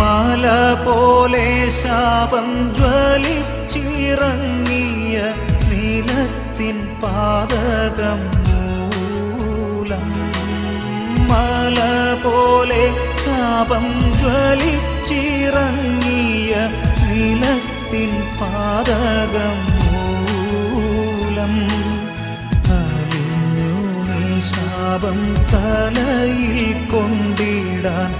മല പോലെ ശാപം ജ്വലിച്ചിറങ്ങിയ നീലത്തിൻ പാതകം മൂലം. മല പോലെ ശാപം ജ്വലിച്ചിറങ്ങിയ നീലത്തിൻ പാതകം മൂലം. ശാപം തലയിൽ കൊണ്ടിടാൻ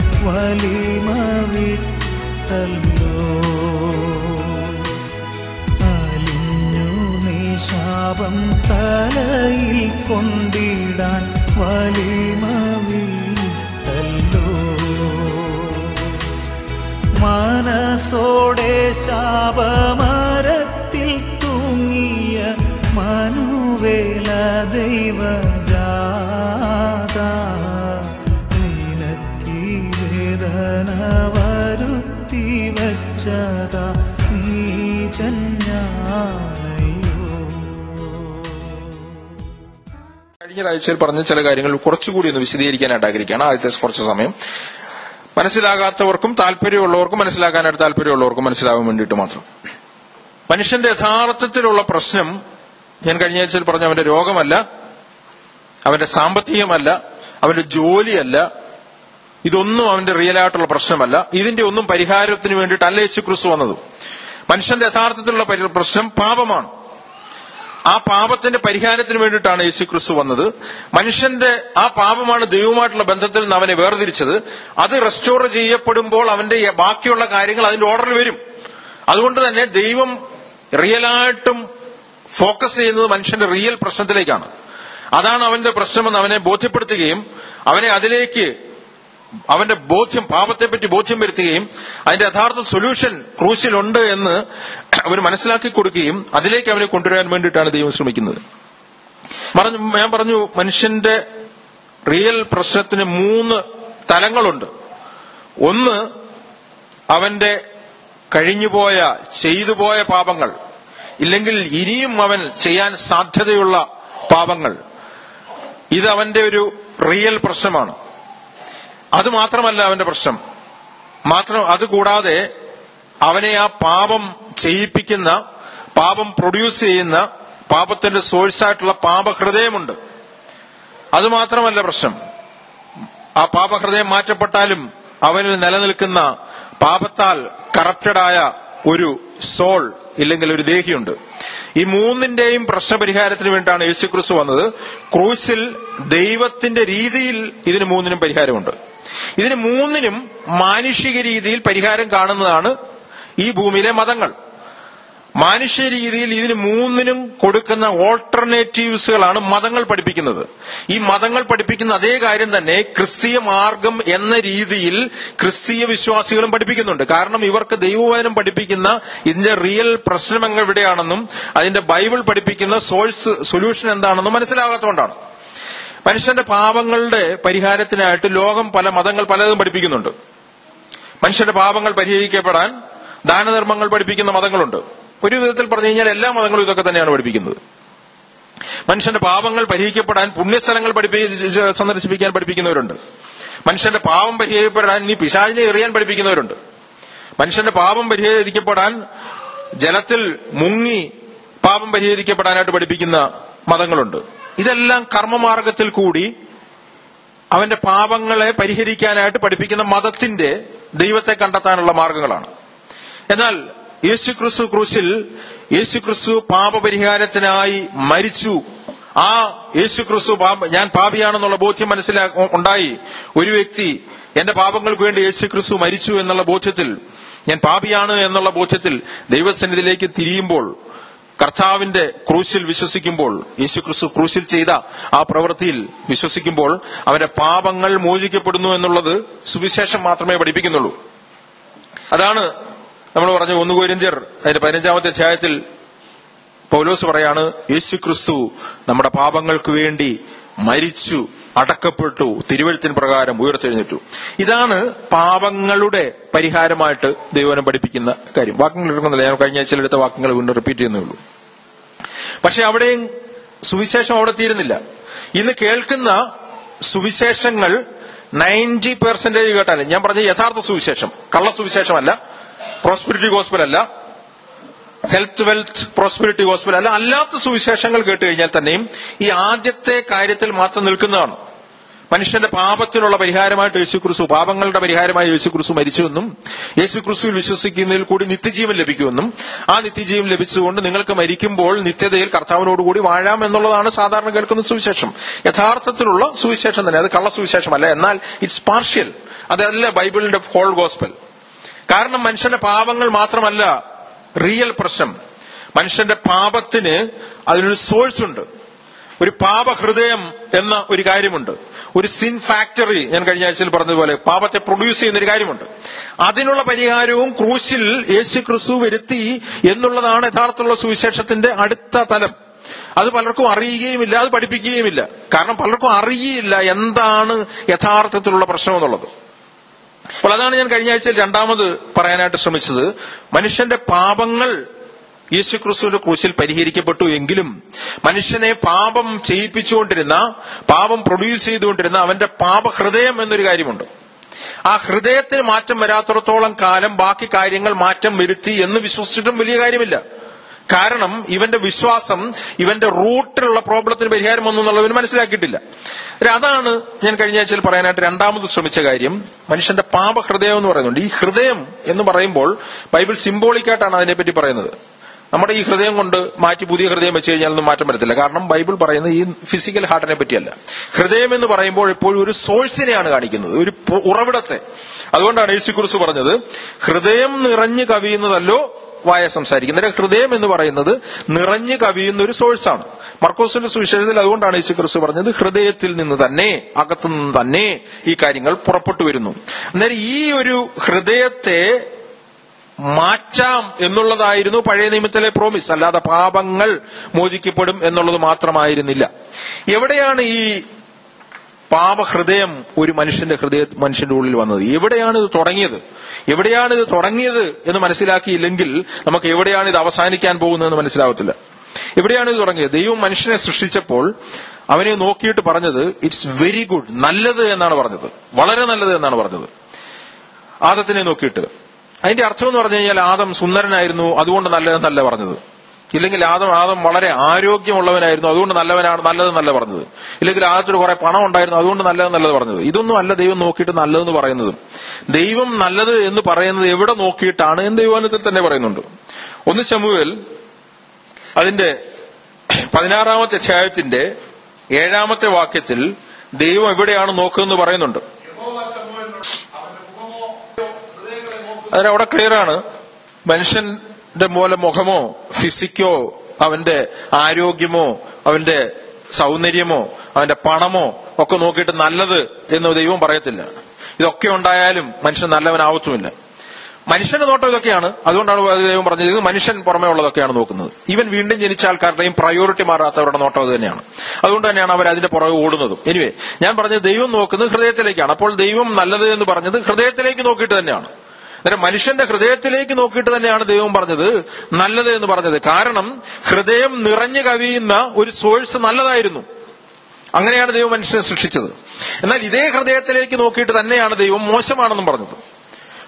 നീ ശാപം തലയിൽ കൊണ്ടിടാൻ ശാപമരത്തിൽ തൂങ്ങിയ മനുവേല ദൈവജാത കഴിഞ്ഞ ആഴ്ചയിൽ പറഞ്ഞ ചില കാര്യങ്ങൾ കുറച്ചുകൂടി ഒന്ന് വിശദീകരിക്കാനായിട്ട് ആഗ്രഹിക്കുകയാണ്. ആദ്യത്തെ കുറച്ച് സമയം. മനസ്സിലാകാത്തവർക്കും താല്പര്യമുള്ളവർക്കും മനസ്സിലാക്കാനായിട്ട് താല്പര്യമുള്ളവർക്കും മനസ്സിലാവാൻ വേണ്ടിയിട്ട് മാത്രം. മനുഷ്യന്റെ യഥാർത്ഥത്തിലുള്ള പ്രശ്നം ഞാൻ കഴിഞ്ഞ ആഴ്ചയിൽ പറഞ്ഞ അവന്റെ രോഗമല്ല അവന്റെ സാമ്പത്തികമല്ല അവന്റെ ജോലിയല്ല ഇതൊന്നും അവന്റെ റിയൽ ആയിട്ടുള്ള പ്രശ്നമല്ല. ഇതിന്റെ ഒന്നും പരിഹാരത്തിന് വേണ്ടിയിട്ടല്ല യേശു ക്രിസ്തു വന്നത്. മനുഷ്യന്റെ യഥാർത്ഥത്തിലുള്ള പ്രശ്നം പാപമാണ്. ആ പാപത്തിന്റെ പരിഹാരത്തിന് വേണ്ടിയിട്ടാണ് യേശു ക്രിസ്തു വന്നത്. മനുഷ്യന്റെ ആ പാപമാണ് ദൈവമായിട്ടുള്ള ബന്ധത്തിൽ നിന്ന് അവനെ വേർതിരിച്ചത്. അത് റെസ്റ്റോർ ചെയ്യപ്പെടുമ്പോൾ അവന്റെ ബാക്കിയുള്ള കാര്യങ്ങൾ അതിന്റെ ഓർഡറിൽ വരും. അതുകൊണ്ട് തന്നെ ദൈവം റിയലായിട്ടും ഫോക്കസ് ചെയ്യുന്നത് മനുഷ്യന്റെ റിയൽ പ്രശ്നത്തിലേക്കാണ്. അതാണ് അവന്റെ പ്രശ്നമെന്ന് അവനെ ബോധ്യപ്പെടുത്തുകയും അവനെ അതിലേക്ക് അവന്റെ ബോധ്യം പാപത്തെപ്പറ്റി ബോധ്യം വരുത്തുകയും അതിന്റെ യഥാർത്ഥ സൊല്യൂഷൻ ക്രൂശിലുണ്ട് എന്ന് അവർ മനസ്സിലാക്കി കൊടുക്കുകയും അതിലേക്ക് അവനെ കൊണ്ടുവരാൻ വേണ്ടിയിട്ടാണ് ദൈവം ശ്രമിക്കുന്നത്. പറഞ്ഞു ഞാൻ പറഞ്ഞു മനുഷ്യന്റെ റിയൽ പ്രശ്നത്തിന് മൂന്ന് തലങ്ങളുണ്ട്. ഒന്ന് അവന്റെ കഴിഞ്ഞുപോയ ചെയ്തുപോയ പാപങ്ങൾ. ഇല്ലെങ്കിൽ ഇനിയും അവൻ ചെയ്യാൻ സാധ്യതയുള്ള പാപങ്ങൾ. ഇത് അവന്റെ ഒരു റിയൽ പ്രശ്നമാണ്. അത് മാത്രമല്ല അവന്റെ പ്രശ്നം. മാത്രം അതുകൂടാതെ അവനെ ആ പാപം ചെയ്യിപ്പിക്കുന്ന പാപം പ്രൊഡ്യൂസ് ചെയ്യുന്ന പാപത്തിന്റെ സോഴ്സായിട്ടുള്ള പാപഹൃദയമുണ്ട്. അത് മാത്രമല്ല പ്രശ്നം. ആ പാപഹൃദയം മാറ്റപ്പെട്ടാലും അവനിൽ നിലനിൽക്കുന്ന പാപത്താൽ കറപ്റ്റഡായ ഒരു സോൾ ഇല്ലെങ്കിൽ ഒരു ദേഹിയുണ്ട്. ഈ മൂന്നിന്റെയും പ്രശ്നപരിഹാരത്തിന് വേണ്ടിയിട്ടാണ് യേശുക്രിസ്തു വന്നത്. ക്രൂസിൽ ദൈവത്തിന്റെ രീതിയിൽ ഇതിന് മൂന്നിനും പരിഹാരമുണ്ട്. ഇതിന് മൂന്നിനും മാനുഷിക രീതിയിൽ പരിഹാരം കാണുന്നതാണ് ഈ ഭൂമിയിലെ മതങ്ങൾ. മാനുഷ്യ രീതിയിൽ ഇതിന് മൂന്നിനും കൊടുക്കുന്ന ഓൾട്ടർനേറ്റീവ്സുകളാണ് മതങ്ങൾ പഠിപ്പിക്കുന്നത്. ഈ മതങ്ങൾ പഠിപ്പിക്കുന്ന അതേ കാര്യം തന്നെ ക്രിസ്തീയ മാർഗം എന്ന രീതിയിൽ ക്രിസ്തീയ വിശ്വാസികളും പഠിപ്പിക്കുന്നുണ്ട്. കാരണം ഇവർക്ക് ദൈവവചനം പഠിപ്പിക്കുന്ന ഇതിന്റെ റിയൽ പ്രശ്നം എവിടെയാണെന്നും അതിന്റെ ബൈബിൾ പഠിപ്പിക്കുന്ന സോഴ്സ് സൊല്യൂഷൻ എന്താണെന്നും മനസ്സിലാകാത്തതുകൊണ്ടാണ് മനുഷ്യന്റെ പാപങ്ങളുടെ പരിഹാരത്തിനായിട്ട് ലോകം പല മതങ്ങൾ പലതും പഠിപ്പിക്കുന്നുണ്ട്. മനുഷ്യന്റെ പാപങ്ങൾ പരിഹരിക്കപ്പെടാൻ ദാനധർമ്മങ്ങൾ പഠിപ്പിക്കുന്ന മതങ്ങളുണ്ട്. ഒരു വിധത്തിൽ പറഞ്ഞു കഴിഞ്ഞാൽ എല്ലാ മതങ്ങളും ഇതൊക്കെ തന്നെയാണ് പഠിപ്പിക്കുന്നത്. മനുഷ്യന്റെ പാപങ്ങൾ പരിഹരിക്കപ്പെടാൻ പുണ്യസ്ഥലങ്ങൾ സന്ദർശിപ്പിക്കാൻ പഠിപ്പിക്കുന്നവരുണ്ട്. മനുഷ്യന്റെ പാപം പരിഹരിക്കപ്പെടാൻ ഇനി പിശാചിനെ എറിയാൻ പഠിപ്പിക്കുന്നവരുണ്ട്. മനുഷ്യന്റെ പാപം പരിഹരിക്കപ്പെടാൻ ജലത്തിൽ മുങ്ങി പാപം പരിഹരിക്കപ്പെടാനായിട്ട് പഠിപ്പിക്കുന്ന മതങ്ങളുണ്ട്. ഇതെല്ലാം കർമ്മമാർഗത്തിൽ കൂടി അവന്റെ പാപങ്ങളെ പരിഹരിക്കാനായിട്ട് പഠിപ്പിക്കുന്ന മതത്തിന്റെ ദൈവത്തെ കണ്ടെത്താനുള്ള മാർഗങ്ങളാണ്. എന്നാൽ യേശു ക്രിസ്തു ക്രൂശിൽ യേശു ക്രിസ്തു പാപപരിഹാരത്തിനായി മരിച്ചു. ആ യേശു ക്രിസ്തു ഞാൻ പാപിയാണെന്നുള്ള ബോധ്യം മനസ്സിലാ ഉണ്ടായി. ഒരു വ്യക്തി എന്റെ പാപങ്ങൾക്ക് വേണ്ടി യേശു ക്രിസ്തു മരിച്ചു എന്നുള്ള ബോധ്യത്തിൽ ഞാൻ പാപിയാണ് എന്നുള്ള ബോധ്യത്തിൽ ദൈവസന്നിധിയിലേക്ക് തിരിയുമ്പോൾ കർത്താവിന്റെ ക്രൂശിൽ വിശ്വസിക്കുമ്പോൾ യേശുക്രിസ്തു ക്രൂശിൽ ചെയ്ത ആ പ്രവൃത്തിയിൽ വിശ്വസിക്കുമ്പോൾ അവന്റെ പാപങ്ങൾ മോചിക്കപ്പെടുന്നു എന്നുള്ളത് സുവിശേഷം മാത്രമേ പഠിപ്പിക്കുന്നുള്ളൂ. അതാണ് നമ്മൾ പറഞ്ഞ ഒന്ന് കോരിന്ത്യർ അതിന്റെ പതിനഞ്ചാമത്തെ അധ്യായത്തിൽ പൗലോസ് പറയാണ് യേശു ക്രിസ്തു നമ്മുടെ പാപങ്ങൾക്ക് വേണ്ടി മരിച്ചു അടക്കപ്പെട്ടു. തിരുവഴുത്തിൻ പ്രകാരം ഉയർത്തെഴുന്നേറ്റു. ഇതാണ് പാപങ്ങളുടെ പരിഹാരമായിട്ട് ദൈവനം പഠിപ്പിക്കുന്ന കാര്യം. വാക്യങ്ങൾ എടുക്കുന്നില്ല. ഞാൻ കഴിഞ്ഞ ആഴ്ചയിൽ എടുത്ത വാക്യങ്ങൾ വീണ്ടും റിപ്പീറ്റ് ചെയ്യുന്നേ ഉള്ളൂ. പക്ഷെ അവിടെയും സുവിശേഷം അവിടെ തീരുന്നില്ല. ഇന്ന് കേൾക്കുന്ന സുവിശേഷങ്ങൾ നയന്റി പെർസെന്റേജ് കേട്ടാലും. ഞാൻ പറഞ്ഞ യഥാർത്ഥ സുവിശേഷം. കള്ള സുവിശേഷമല്ല പ്രോസ്പിരിറ്റി ഗോസ്പൽ അല്ല. ഹെൽത്ത് വെൽത്ത് പ്രോസ്പിരിറ്റി ഗോസ്പൽ അല്ല അല്ലാത്ത സുവിശേഷങ്ങൾ കേട്ട് കഴിഞ്ഞാൽ തന്നെയും ഈ ആദ്യത്തെ കാര്യത്തിൽ മാത്രം നിൽക്കുന്നതാണ്. മനുഷ്യന്റെ പാപത്തിനുള്ള പരിഹാരമായിട്ട് യേശുക്രിസ്തു പാപങ്ങളുടെ പരിഹാരമായി യേശുക്രിസ്തു മരിച്ചുവെന്നും യേശുക്രിസ്തുവിൽ വിശ്വസിക്കുന്നതിൽ കൂടി നിത്യജീവൻ ലഭിക്കുമെന്നും ആ നിത്യജീവൻ ലഭിച്ചുകൊണ്ട് നിങ്ങൾക്ക് മരിക്കുമ്പോൾ നിത്യതയിൽ കർത്താവിനോടുകൂടി വാഴാം എന്നുള്ളതാണ് സാധാരണ കേൾക്കുന്ന സുവിശേഷം. യഥാർത്ഥത്തിലുള്ള സുവിശേഷം തന്നെ അത് കള്ള സുവിശേഷമല്ല. എന്നാൽ ഇറ്റ്സ് പാർഷ്യൽ അതല്ല ബൈബിളിന്റെ ഹോൾ ഗോസ്പൽ കാരണം മനുഷ്യന്റെ പാപങ്ങൾ മാത്രമല്ല റിയൽ പ്രശ്നം. മനുഷ്യന്റെ പാപത്തിന് അതിനൊരു സോഴ്സ് ഉണ്ട്. ഒരു പാപഹൃദയം എന്ന ഒരു കാര്യമുണ്ട്. ഒരു സിൻ ഫാക്ടറി ഞാൻ കഴിഞ്ഞ ആഴ്ചയിൽ പറഞ്ഞതുപോലെ പാപത്തെ പ്രൊഡ്യൂസ് ചെയ്യുന്ന ഒരു കാര്യമുണ്ട്. അതിനുള്ള പരിഹാരവും ക്രൂശിൽ യേശു ക്രിസ്തു വരുത്തി എന്നുള്ളതാണ് യഥാർത്ഥമുള്ള സുവിശേഷത്തിന്റെ അടുത്ത തലം. അത് പലർക്കും അറിയുകയുമില്ല അത് പഠിപ്പിക്കുകയുമില്ല. കാരണം പലർക്കും അറിയില്ല എന്താണ് യഥാർത്ഥത്തിലുള്ള പ്രശ്നം എന്നുള്ളത്. അപ്പോൾ അതാണ് ഞാൻ കഴിഞ്ഞ ആഴ്ചയിൽ രണ്ടാമത് പറയാനായിട്ട് ശ്രമിച്ചത്. മനുഷ്യന്റെ പാപങ്ങൾ യേശുക്രിസ്തുവിന്റെ ക്രൂശിൽ പരിഹരിക്കപ്പെട്ടു എങ്കിലും മനുഷ്യനെ പാപം ചെയ്യിപ്പിച്ചുകൊണ്ടിരുന്ന പാപം പ്രൊഡ്യൂസ് ചെയ്തുകൊണ്ടിരുന്ന അവന്റെ പാപഹൃദയം എന്നൊരു കാര്യമുണ്ട്. ആ ഹൃദയത്തിന് മാറ്റം വരാത്തിടത്തോളം കാലം ബാക്കി കാര്യങ്ങൾ മാറ്റം വരുത്തി എന്ന് വിശ്വസിച്ചിട്ടും വലിയ കാര്യമില്ല. കാരണം ഇവന്റെ വിശ്വാസം ഇവന്റെ റൂട്ടിലുള്ള പ്രോബ്ലത്തിന് പരിഹാരം ഒന്നും എന്നുള്ളവർ മനസ്സിലാക്കിയിട്ടില്ല. അതാണ് ഞാൻ കഴിഞ്ഞ ആഴ്ചയിൽ പറയാനായിട്ട് രണ്ടാമത് ശ്രമിച്ച കാര്യം. മനുഷ്യന്റെ പാപഹൃദയം എന്ന് പറയുന്നുണ്ട്. ഈ ഹൃദയം എന്ന് പറയുമ്പോൾ ബൈബിൾ സിംബോളിക്കായിട്ടാണ് അതിനെപ്പറ്റി പറയുന്നത്. നമ്മുടെ ഈ ഹൃദയം കൊണ്ട് മാറ്റി പുതിയ ഹൃദയം വെച്ച് കഴിഞ്ഞാൽ ഒന്നും മാറ്റം വരത്തില്ല. കാരണം ബൈബിൾ പറയുന്നത് ഈ ഫിസിക്കൽ ഹാർട്ടിനെ പറ്റിയല്ല. ഹൃദയം എന്ന് പറയുമ്പോൾ എപ്പോഴും ഒരു സോഴ്സിനെയാണ് കാണിക്കുന്നത്. ഒരു ഉറവിടത്തെ. അതുകൊണ്ടാണ് യേശു കുറിച്ച് പറഞ്ഞത് ഹൃദയം നിറഞ്ഞു കവിയുന്നതല്ലോ വായ സംസാരിക്കുന്നത് ഹൃദയം എന്ന് പറയുന്നത് നിറഞ്ഞു കവിയുന്ന ഒരു സോഴ്സാണ് മർക്കോസിന്റെ സുവിശേഷത്തിൽ അതുകൊണ്ടാണ് യേശു ക്രിസ്തു പറഞ്ഞത് ഹൃദയത്തിൽ നിന്ന് തന്നെ അകത്തു നിന്ന് തന്നെ ഈ കാര്യങ്ങൾ പുറപ്പെട്ടു വരുന്നു. അന്നേരം ഈ ഒരു ഹൃദയത്തെ മാറ്റാം എന്നുള്ളതായിരുന്നു പഴയ നിയമത്തിലെ പ്രോമിസ് അല്ലാതെ പാപങ്ങൾ മോചിക്കപ്പെടും എന്നുള്ളത് മാത്രമായിരുന്നില്ല. എവിടെയാണ് ഈ പാപഹൃദയം ഒരു മനുഷ്യന്റെ ഹൃദയ മനുഷ്യന്റെ ഉള്ളിൽ വന്നത്? എവിടെയാണ് ഇത് തുടങ്ങിയത്? എവിടെയാണ് ഇത് തുടങ്ങിയത് എന്ന് മനസ്സിലാക്കിയില്ലെങ്കിൽ നമുക്ക് എവിടെയാണ് ഇത് അവസാനിക്കാൻ പോകുന്നതെന്ന് മനസ്സിലാവത്തില്ല. എവിടെയാണ് ഇത് തുടങ്ങിയത്? ദൈവം മനുഷ്യനെ സൃഷ്ടിച്ചപ്പോൾ അവനെ നോക്കിയിട്ട് പറഞ്ഞത് ഇറ്റ്സ് വെരി ഗുഡ് നല്ലത് എന്നാണ് പറഞ്ഞത്. വളരെ നല്ലത് എന്നാണ് പറഞ്ഞത്. ആദത്തിനെ നോക്കിയിട്ട്. അതിന്റെ അർത്ഥം എന്ന് പറഞ്ഞു കഴിഞ്ഞാൽ ആദം സുന്ദരനായിരുന്നു അതുകൊണ്ട് നല്ലതെന്നല്ല പറഞ്ഞത്. ഇല്ലെങ്കിൽ ആദം ആദം വളരെ ആരോഗ്യമുള്ളവനായിരുന്നു അതുകൊണ്ട് നല്ലവനാണ് നല്ലതെന്നല്ല പറഞ്ഞത്. ഇല്ലെങ്കിൽ ആദത്തിന് കുറെ പണം ഉണ്ടായിരുന്നു അതുകൊണ്ട് നല്ലതെന്നല്ലത് പറഞ്ഞത്. ഇതൊന്നും അല്ല ദൈവം നോക്കിയിട്ട് നല്ലതെന്ന് പറയുന്നതും. ദൈവം നല്ലത് എന്ന് പറയുന്നത് എവിടെ നോക്കിയിട്ടാണ് എന്ന് ദൈവാനത്തിൽ തന്നെ പറയുന്നുണ്ട്. ഒന്ന് ശമുവൽ അതിന്റെ പതിനാറാമത്തെ അധ്യായത്തിന്റെ ഏഴാമത്തെ വാക്യത്തിൽ ദൈവം എവിടെയാണ് നോക്കുന്നതെന്ന് പറയുന്നുണ്ട്. അതിനവിടെ ക്ലിയർ ആണ്. മനുഷ്യന്റെ പോലെ മുഖമോ ഫിസിക്കോ അവന്റെ ആരോഗ്യമോ അവന്റെ സൗന്ദര്യമോ അവന്റെ പണമോ ഒക്കെ നോക്കിയിട്ട് നല്ലത് എന്ന് ദൈവം പറയത്തില്ല. ഇതൊക്കെ ഉണ്ടായാലും മനുഷ്യൻ നല്ലവനാവത്തുമില്ല. മനുഷ്യന്റെ നോട്ടം ഇതൊക്കെയാണ്. അതുകൊണ്ടാണ് ദൈവം പറഞ്ഞത് മനുഷ്യൻ പുറമേ ഉള്ളതൊക്കെയാണ് നോക്കുന്നത്. ഇവൻ വീണ്ടും ജനിച്ച ആൾക്കാരുടെയും പ്രയോറിറ്റി മാറാത്തവരുടെ നോട്ടം അത് തന്നെയാണ്. അതുകൊണ്ട് തന്നെയാണ് അവർ അതിന്റെ പുറകെ ഓടുന്നതും. എനിവേ ഞാൻ പറഞ്ഞത് ദൈവം നോക്കുന്നത് ഹൃദയത്തിലേക്കാണ്. അപ്പോൾ ദൈവം നല്ലത് എന്ന് പറഞ്ഞത് ഹൃദയത്തിലേക്ക് നോക്കിയിട്ട് തന്നെയാണ്. അന്നേരം മനുഷ്യന്റെ ഹൃദയത്തിലേക്ക് നോക്കിയിട്ട് തന്നെയാണ് ദൈവം പറഞ്ഞത് നല്ലത് എന്ന് പറഞ്ഞത്. കാരണം ഹൃദയം നിറഞ്ഞു കവിയുന്ന ഒരു സോഴ്സ് നല്ലതായിരുന്നു. അങ്ങനെയാണ് ദൈവം മനുഷ്യനെ സൃഷ്ടിച്ചത്. എന്നാൽ ഇതേ ഹൃദയത്തിലേക്ക് നോക്കിയിട്ട് തന്നെയാണ് ദൈവം മോശമാണെന്നും പറഞ്ഞത്.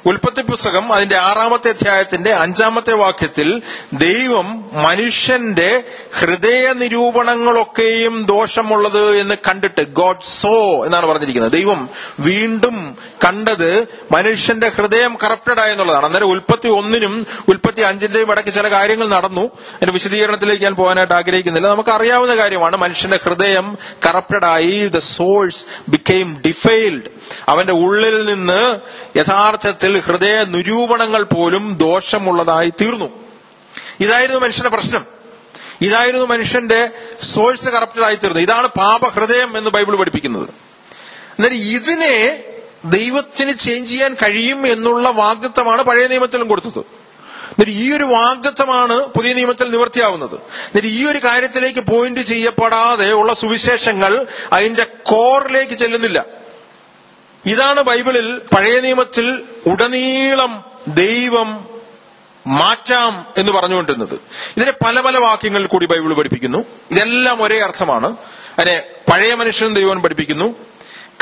ഉൽപ്പത്തി പുസ്തകം അതിന്റെ ആറാമത്തെ അധ്യായത്തിന്റെ അഞ്ചാമത്തെ വാക്യത്തിൽ ദൈവം മനുഷ്യന്റെ ഹൃദയ നിരൂപണങ്ങളൊക്കെയും ദോഷമുള്ളത് എന്ന് കണ്ടിട്ട് ഗോഡ് സോ എന്നാണ് പറഞ്ഞിരിക്കുന്നത്. ദൈവം വീണ്ടും കണ്ടത് മനുഷ്യന്റെ ഹൃദയം കറപ്റ്റഡ് ആയെന്നുള്ളതാണ്. അന്നേരം ഉൽപ്പത്തി ഒന്നിനും ഉൽപ്പത്തി അഞ്ചിന്റെയും ഇടയ്ക്ക് ചില കാര്യങ്ങൾ നടന്നു. അതിന്റെ വിശദീകരണത്തിലേക്ക് ഞാൻ പോകാനായിട്ട് ആഗ്രഹിക്കുന്നില്ല. നമുക്ക് അറിയാവുന്ന കാര്യമാണ് മനുഷ്യന്റെ ഹൃദയം കറപ്റ്റഡ് ആയി. ദ സോഴ്സ് ബിക്കെയിം ഡിഫൈൽഡ് അവന്റെ ഉള്ളിൽ നിന്ന് യഥാർത്ഥത്തിൽ ഹൃദയ നിരൂപണങ്ങൾ പോലും ദോഷമുള്ളതായി തീർന്നു. ഇതായിരുന്നു മനുഷ്യന്റെ പ്രശ്നം. ഇതായിരുന്നു മനുഷ്യന്റെ സോഴ്സ് കറപ്റ്റഡ് ആയി തീർന്നത്. ഇതാണ് പാപഹൃദയം എന്ന് ബൈബിൾ പഠിപ്പിക്കുന്നത്. എന്നാൽ ഇതിനെ ദൈവത്തിന് ചേഞ്ച് ചെയ്യാൻ കഴിയും എന്നുള്ള വാഗ്ദത്വമാണ് പഴയ നിയമത്തിലും കൊടുത്തത്. എന്നിട്ട് ഈ ഒരു വാഗ്ദത്വമാണ് പുതിയ നിയമത്തിൽ നിവർത്തിയാവുന്നത്. എന്നിട്ട് ഈ ഒരു കാര്യത്തിലേക്ക് പോയിന്റ് ചെയ്യപ്പെടാതെ ഉള്ള സുവിശേഷങ്ങൾ അതിന്റെ കോറിലേക്ക് ചെല്ലുന്നില്ല. ഇതാണ് ബൈബിളിൽ പഴയ നിയമത്തിൽ ഉടനീളം ദൈവം മാറ്റാം എന്ന് പറഞ്ഞുകൊണ്ടിരുന്നത്. ഇതിനെ പല പല വാക്യങ്ങളിൽ കൂടി ബൈബിൾ പഠിപ്പിക്കുന്നു. ഇതെല്ലാം ഒരേ അർത്ഥമാണ്. അതിനെ പഴയ മനുഷ്യനും ദൈവം പഠിപ്പിക്കുന്നു.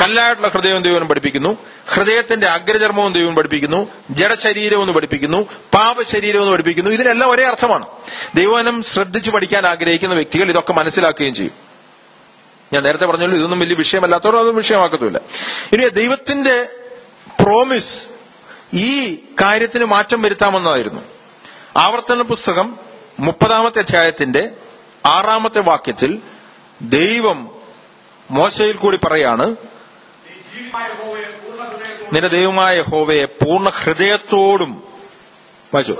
കല്ലായിട്ടുള്ള ഹൃദയവും ദൈവം പഠിപ്പിക്കുന്നു. ഹൃദയത്തിന്റെ അഗ്രചർമ്മവും ദൈവം പഠിപ്പിക്കുന്നു. ജഡശരീരവും എന്ന് പഠിപ്പിക്കുന്നു. പാപശരീരവും എന്ന് പഠിപ്പിക്കുന്നു. ഇതിനെല്ലാം ഒരേ അർത്ഥമാണ്. ദൈവനം ശ്രദ്ധിച്ചു പഠിക്കാൻ ആഗ്രഹിക്കുന്ന വ്യക്തികൾ ഇതൊക്കെ മനസ്സിലാക്കുകയും ചെയ്യും. ഞാൻ നേരത്തെ പറഞ്ഞല്ലോ ഇതൊന്നും വലിയ വിഷയമല്ലാത്തവരും അതൊന്നും വിഷയമാക്കത്തുമില്ല. ഇനി ദൈവത്തിന്റെ പ്രോമിസ് ഈ കാര്യത്തിന് മാറ്റം വരുത്താമെന്നതായിരുന്നു ആവർത്തന പുസ്തകം മുപ്പതാമത്തെ അധ്യായത്തിന്റെ ആറാമത്തെ വാക്യത്തിൽ ദൈവം മോശയിൽ കൂടി പറയാണ് നിന്റെ ദൈവമായ ഹോവയെ പൂർണ ഹൃദയത്തോടും വായിച്ചു.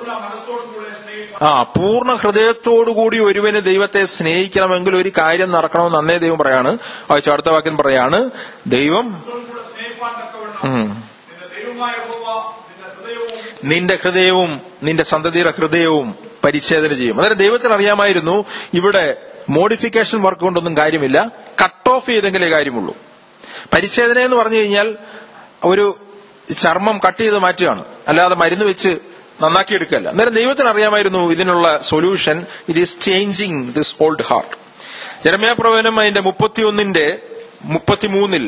ആ പൂർണ ഹൃദയത്തോടുകൂടി ഒരുവന് ദൈവത്തെ സ്നേഹിക്കണമെങ്കിൽ ഒരു കാര്യം നടക്കണമെന്ന് അന്നേ ദൈവം പറയാണ്. അടുത്ത വാക്യം പറയാണ്. ദൈവം. നിന്റെ ഹൃദയവും നിന്റെ സന്തതിയുടെ ഹൃദയവും പരിച്ഛേദന ചെയ്യും. അതായത് ദൈവത്തിന് അറിയാമായിരുന്നു ഇവിടെ മോഡിഫിക്കേഷൻ വർക്ക് കൊണ്ടൊന്നും കാര്യമില്ല. കട്ട് ഓഫ് ചെയ്തെങ്കിലേ കാര്യമുള്ളൂ. പരിച്ഛേദന എന്ന് പറഞ്ഞു കഴിഞ്ഞാൽ ഒരു ചർമ്മം കട്ട് ചെയ്ത് മാറ്റുകയാണ്. അല്ലാതെ മരുന്ന് വെച്ച് നന്നാക്കി എടുക്കല്ല അന്നേരം ദൈവത്തിന് അറിയാമായിരുന്നു ഇതിനുള്ള solution it is changing this old heart Jeremiah പ്രവചനം അതിന്റെ മുപ്പത്തിയൊന്നിന്റെ മുപ്പത്തിമൂന്നിൽ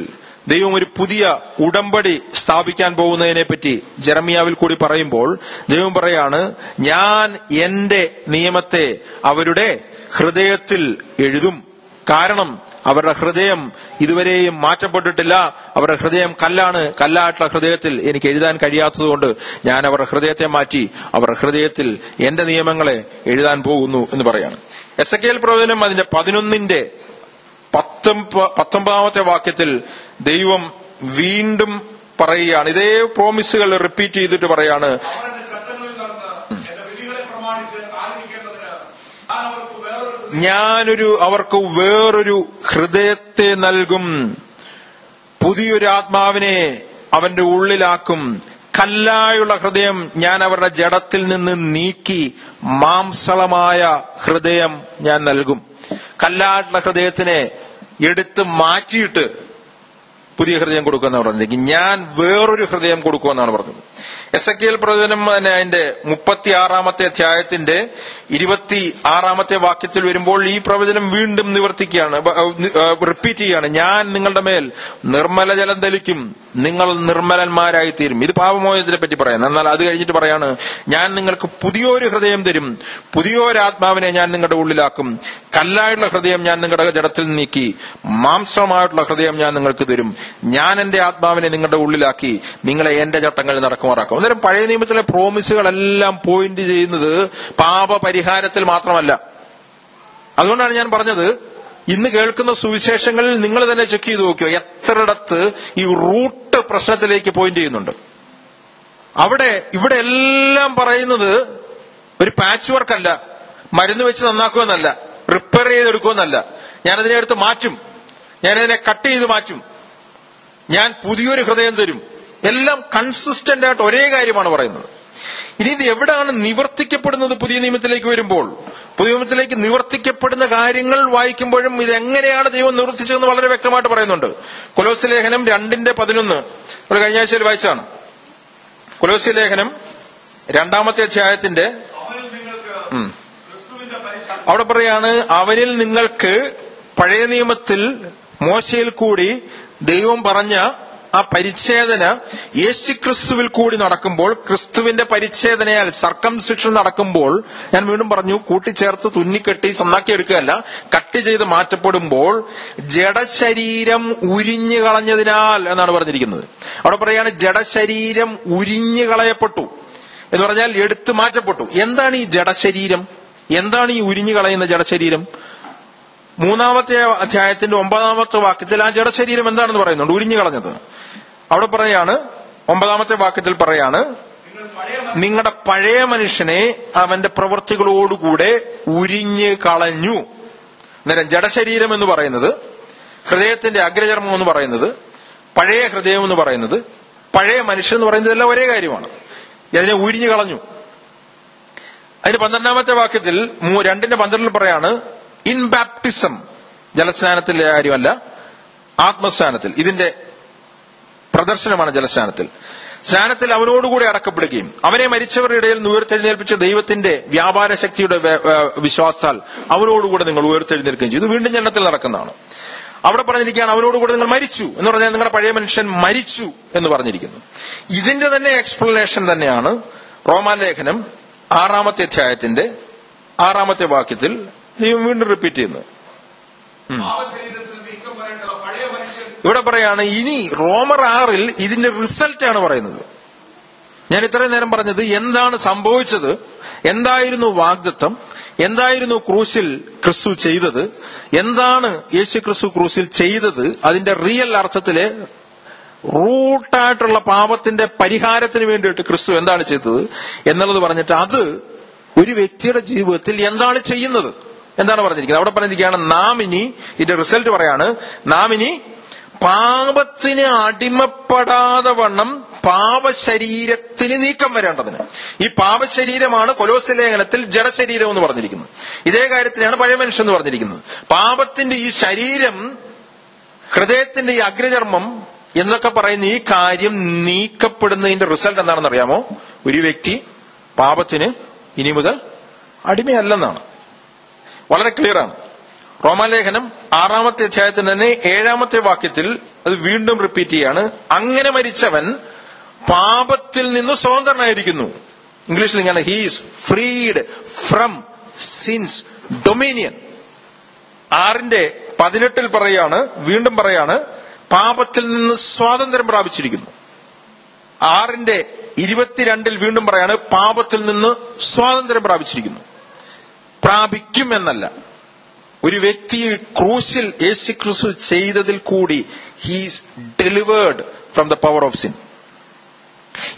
ദൈവം ഒരു പുതിയ ഉടമ്പടി സ്ഥാപിക്കാൻ പോകുന്നതിനെ പറ്റി ജെറമിയാവിൽ കൂടി പറയുമ്പോൾ ദൈവം പറയാണ് ഞാൻ എന്റെ നിയമത്തെ അവരുടെ ഹൃദയത്തിൽ എഴുതും. കാരണം അവരുടെ ഹൃദയം ഇതുവരെയും മാറ്റപ്പെട്ടിട്ടില്ല. അവരുടെ ഹൃദയം കല്ലാണ്. കല്ലായിട്ടുള്ള ഹൃദയത്തിൽ എനിക്ക് എഴുതാൻ കഴിയാത്തതുകൊണ്ട് ഞാൻ അവരുടെ ഹൃദയത്തെ മാറ്റി അവരുടെ ഹൃദയത്തിൽ എന്റെ നിയമങ്ങളെ എഴുതാൻ പോകുന്നു എന്ന് പറയാണ്. എസ് എ പ്രവചനം അതിന്റെ പതിനൊന്നിന്റെ പത്തൊമ്പ പത്തൊമ്പതാമത്തെ വാക്യത്തിൽ ദൈവം വീണ്ടും പറയുകയാണ്. ഇതേ പ്രോമിസുകൾ റിപ്പീറ്റ് ചെയ്തിട്ട് പറയാണ് അവർ എന്റെ ചട്ടങ്ങളിൽ നടന്ന് എന്റെ വിധികളെ പ്രമാണിച്ച് ആചരിക്കേണ്ടതിന് ഞാൻ അവർക്ക് വേറൊരു ഞാനൊരു അവർക്ക് വേറൊരു ഹൃദയത്തെ നൽകും. പുതിയൊരു ആത്മാവിനെ അവന്റെ ഉള്ളിലാക്കും. കല്ലായുള്ള ഹൃദയം ഞാൻ അവരുടെ ജഡത്തിൽ നിന്ന് നീക്കി മാംസളമായ ഹൃദയം ഞാൻ നൽകും. കല്ലായിട്ടുള്ള ഹൃദയത്തിനെ എടുത്ത് മാറ്റിയിട്ട് പുതിയ ഹൃദയം കൊടുക്കുമെന്നാണ് പറഞ്ഞിരിക്കും ഞാൻ വേറൊരു ഹൃദയം കൊടുക്കുമെന്നാണ് പറഞ്ഞത്. എസ് എ കെ പ്രവചനം തന്നെ അതിന്റെ മുപ്പത്തി ആറാമത്തെ അധ്യായത്തിന്റെ ഇരുപത്തി ആറാമത്തെ വാക്യത്തിൽ വരുമ്പോൾ ഈ പ്രവചനം വീണ്ടും നിവർത്തിക്കുകയാണ്. റിപ്പീറ്റ് ചെയ്യുകയാണ്. ഞാൻ നിങ്ങളുടെ മേൽ നിർമ്മല ജലം തെളിക്കും. നിങ്ങൾ നിർമ്മലന്മാരായി തീരും ഇത് പാപമോചനത്തിനെ പറ്റി പറയാം എന്നാൽ അത് കഴിഞ്ഞിട്ട് പറയാണ് ഞാൻ നിങ്ങൾക്ക് പുതിയൊരു ഹൃദയം തരും. പുതിയൊരു ആത്മാവിനെ ഞാൻ നിങ്ങളുടെ ഉള്ളിലാക്കും. കല്ലായിട്ടുള്ള ഹൃദയം ഞാൻ നിങ്ങളുടെ ജഡത്തിൽ നീക്കി. മാംസമായിട്ടുള്ള ഹൃദയം ഞാൻ നിങ്ങൾക്ക് തരും. ഞാൻ എന്റെ ആത്മാവിനെ നിങ്ങളുടെ ഉള്ളിലാക്കി. നിങ്ങളെ എന്റെ ചട്ടങ്ങളിൽ നടക്കുമാറാക്കും. അന്നേരം പഴയ നിയമത്തിലെ പ്രോമിസുകളെല്ലാം പോയിന്റ് ചെയ്യുന്നത് പാപപരിഹാരത്തിൽ മാത്രമല്ല. അതുകൊണ്ടാണ് ഞാൻ പറഞ്ഞത് ഇന്ന് കേൾക്കുന്ന സുവിശേഷങ്ങളിൽ നിങ്ങൾ തന്നെ ചെക്ക് ചെയ്ത് നോക്കിയോ. എത്രയിടത്ത് ഈ റൂട്ട് പ്രശ്നത്തിലേക്ക് പോയിന്റ് ചെയ്യുന്നുണ്ട്. അവിടെ ഇവിടെ എല്ലാം പറയുന്നത് ഒരു പാച്ച് വർക്ക് അല്ല. മരുന്ന് വെച്ച് നന്നാക്കുമെന്നല്ല. റിപ്പയർ ചെയ്തെടുക്കുമെന്നല്ല. ഞാനതിനെ എടുത്ത് മാറ്റും. ഞാനതിനെ കട്ട് ചെയ്ത് മാറ്റും. ഞാൻ പുതിയൊരു ഹൃദയം തരും. എല്ലാം കൺസിസ്റ്റന്റ് ആയിട്ട് ഒരേ കാര്യമാണ് പറയുന്നത്. ഇനി ഇത് എവിടെയാണ് നിവർത്തിക്കപ്പെടുന്നത് പുതിയ നിയമത്തിലേക്ക് വരുമ്പോൾ? പുതിയ നിയമത്തിലേക്ക് നിവർത്തിക്കപ്പെടുന്ന കാര്യങ്ങൾ വായിക്കുമ്പോഴും ഇത് എങ്ങനെയാണ് ദൈവം നിവർത്തിച്ചതെന്ന് വളരെ വ്യക്തമായിട്ട് പറയുന്നുണ്ട്. കൊലോസി ലേഖനം രണ്ടിന്റെ പതിനൊന്ന്. നമ്മൾ കഴിഞ്ഞ ആഴ്ചയിൽ വായിച്ചതാണ്. കൊലോസ്യ ലേഖനം രണ്ടാമത്തെ അധ്യായത്തിന്റെ അവിടെ പറയാണ് അവനിൽ നിങ്ങൾക്ക് പഴയ നിയമത്തിൽ മോശയിൽ കൂടി ദൈവം പറഞ്ഞ ആ പരിച്ഛേദന യേശുക്രിസ്തുവിൽ കൂടി നടക്കുമ്പോൾ ക്രിസ്തുവിന്റെ പരിച്ഛേദനയാൽ സർക്കംസിഷൻ നടക്കുമ്പോൾ ഞാൻ വീണ്ടും പറഞ്ഞു കൂട്ടിച്ചേർത്ത് തുന്നിക്കെട്ടി സന്നാക്കിയെടുക്കുകയല്ല കട്ട് ചെയ്ത് മാറ്റപ്പെടുമ്പോൾ ജഡശരീരം ഉരിഞ്ഞു കളഞ്ഞതിനാൽ എന്നാണ് പറഞ്ഞിരിക്കുന്നത്. അവിടെ പറയാണ് ജഡശരീരം ഉരിഞ്ഞു കളയപ്പെട്ടു. എന്ന് പറഞ്ഞാൽ എടുത്തു മാറ്റപ്പെട്ടു. എന്താണ് ഈ ജഡശരീരം? എന്താണ് ഈ ഉരിഞ്ഞു കളയുന്ന ജഡശരീരം? മൂന്നാമത്തെ അധ്യായത്തിന്റെ ഒമ്പതാമത്തെ വാക്യത്തിൽ ആ ജഡശരീരം എന്താണെന്ന് പറയുന്നുണ്ട്? ഉരിഞ്ഞു കളഞ്ഞത്. അവിടെ പറയാണ് ഒമ്പതാമത്തെ വാക്യത്തിൽ പറയാണ് നിങ്ങളുടെ പഴയ മനുഷ്യനെ അവന്റെ പ്രവൃത്തികളോടുകൂടെ ഉരിഞ്ഞ് കളഞ്ഞു. അന്നേരം ജഡശരീരം എന്ന് പറയുന്നത് ഹൃദയത്തിന്റെ അഗ്രചർമ്മം എന്ന് പറയുന്നത് പഴയ ഹൃദയം എന്ന് പറയുന്നത് പഴയ മനുഷ്യൻ എന്ന് പറയുന്നത് എല്ലാം ഒരേ കാര്യമാണ്. അതിനെ ഉരിഞ്ഞു കളഞ്ഞു. അതിന് പന്ത്രണ്ടാമത്തെ വാക്യത്തിൽ രണ്ടിന്റെ പന്ത്രണ്ടിൽ പറയാണ് ഇൻ ബാപ്റ്റിസം ജലസ്നാനത്തിലെ കാര്യമല്ല ആത്മസ്നാനത്തിൽ ഇതിന്റെ പ്രദർശനമാണ് ജലസ്നാനത്തിൽ. സ്നാനത്തിൽ അവനോടുകൂടി അടക്കപ്പെടുകയും അവനെ മരിച്ചവരുടെ ഇടയിൽ നിന്ന് ഉയർത്തെഴുന്നേൽപ്പിച്ച ദൈവത്തിന്റെ വ്യാപാര ശക്തിയുടെ വിശ്വാസത്താൽ അവനോടുകൂടെ നിങ്ങൾ ഉയർത്തെഴുന്നേൽക്കുകയും ചെയ്തു. വീണ്ടും ജനനത്തിൽ നടക്കുന്നതാണ്. അവിടെ പറഞ്ഞിരിക്കുകയാണ് അവനോടുകൂടെ നിങ്ങൾ മരിച്ചു എന്ന് പറഞ്ഞാൽ നിങ്ങളുടെ പഴയ മനുഷ്യൻ മരിച്ചു എന്ന് പറഞ്ഞിരിക്കുന്നു. ഇതിന്റെ തന്നെ എക്സ്പ്ലനേഷൻ തന്നെയാണ് റോമാലേഖനം ആറാമത്തെ അധ്യായത്തിന്റെ ആറാമത്തെ വാക്യത്തിൽ ദൈവം വീണ്ടും റിപ്പീറ്റ് ചെയ്യുന്നത് പാപശരീരത്തിൽ നീക്കം വരേണ്ട പഴയ മനുഷ്യൻ ഇവിടെ പറയാണ് ഇനി റോമർ ആറിൽ ഇതിന്റെ റിസൾട്ട് ആണ് പറയുന്നത്. ഞാൻ ഇത്രയും നേരം പറഞ്ഞത് എന്താണ് സംഭവിച്ചത് എന്തായിരുന്നു വാഗ്ദത്തം എന്തായിരുന്നു ക്രൂശിൽ ക്രിസ്തു ചെയ്തത് എന്താണ് യേശു ക്രിസ്തു ക്രൂശിൽ ചെയ്തത് അതിന്റെ റിയൽ അർത്ഥത്തിൽ റൂട്ടായിട്ടുള്ള പാപത്തിന്റെ പരിഹാരത്തിന് വേണ്ടിയിട്ട് ക്രിസ്തു എന്താണ് ചെയ്തത് എന്നുള്ളത് പറഞ്ഞിട്ട് അത് ഒരു വ്യക്തിയുടെ ജീവിതത്തിൽ എന്താണ് ചെയ്യുന്നത്? എന്താണ് പറഞ്ഞിരിക്കുന്നത്? അവിടെ പറഞ്ഞിരിക്കുകയാണ് നാം ഇനി ഇതിന്റെ റിസൾട്ട് പറയാണ് നാം ഇനി പാപത്തിന് അടിമപ്പെടാതെ വണ്ണം പാപശരീരത്തിന് നീക്കം വരേണ്ടതിന്. ഈ പാപശരീരമാണ് കൊലോസ് ലേഖനത്തിൽ ജഡശരീരം എന്ന് പറഞ്ഞിരിക്കുന്നത്. ഇതേ കാര്യത്തിലാണ് പഴയ മനുഷ്യൻ എന്ന് പറഞ്ഞിരിക്കുന്നത്. പാപത്തിന്റെ ഈ ശരീരം ഹൃദയത്തിന്റെ ഈ അഗ്രചർമ്മം എന്നൊക്കെ പറയുന്ന ഈ കാര്യം നീക്കപ്പെടുന്നതിന്റെ റിസൾട്ട് എന്താണെന്ന് അറിയാമോ ഒരു വ്യക്തി പാപത്തിന് ഇനി മുതൽ അടിമയല്ലെന്നാണ്. വളരെ ക്ലിയറാണ്. റോമാലേഖനം ആറാമത്തെ അധ്യായത്തിന് തന്നെ ഏഴാമത്തെ വാക്യത്തിൽ അത് വീണ്ടും റിപ്പീറ്റ് ചെയ്യാണ്. അങ്ങനെ മരിച്ചവൻ പാപത്തിൽ നിന്ന് സ്വതന്ത്രനായിരിക്കുന്നു. ഇംഗ്ലീഷിൽ ഇങ്ങനെ he's freed from sin's dominion ആറിന്റെ പതിനെട്ടിൽ പറയാണ് വീണ്ടും പറയാണ് പാപത്തിൽ നിന്ന് സ്വാതന്ത്ര്യം പ്രാപിച്ചിരിക്കുന്നു. ആറിന്റെ ഇരുപത്തിരണ്ടിൽ വീണ്ടും പറയാണ് പാപത്തിൽ നിന്ന് സ്വാതന്ത്ര്യം പ്രാപിച്ചിരിക്കുന്നു. പ്രാപിക്കും എന്നല്ല ഒരു വ്യക്തി ക്രൂശിൽ യേശു ക്രിസ്തു ചെയ്തതിൽ കൂടി he's delivered from the power of sin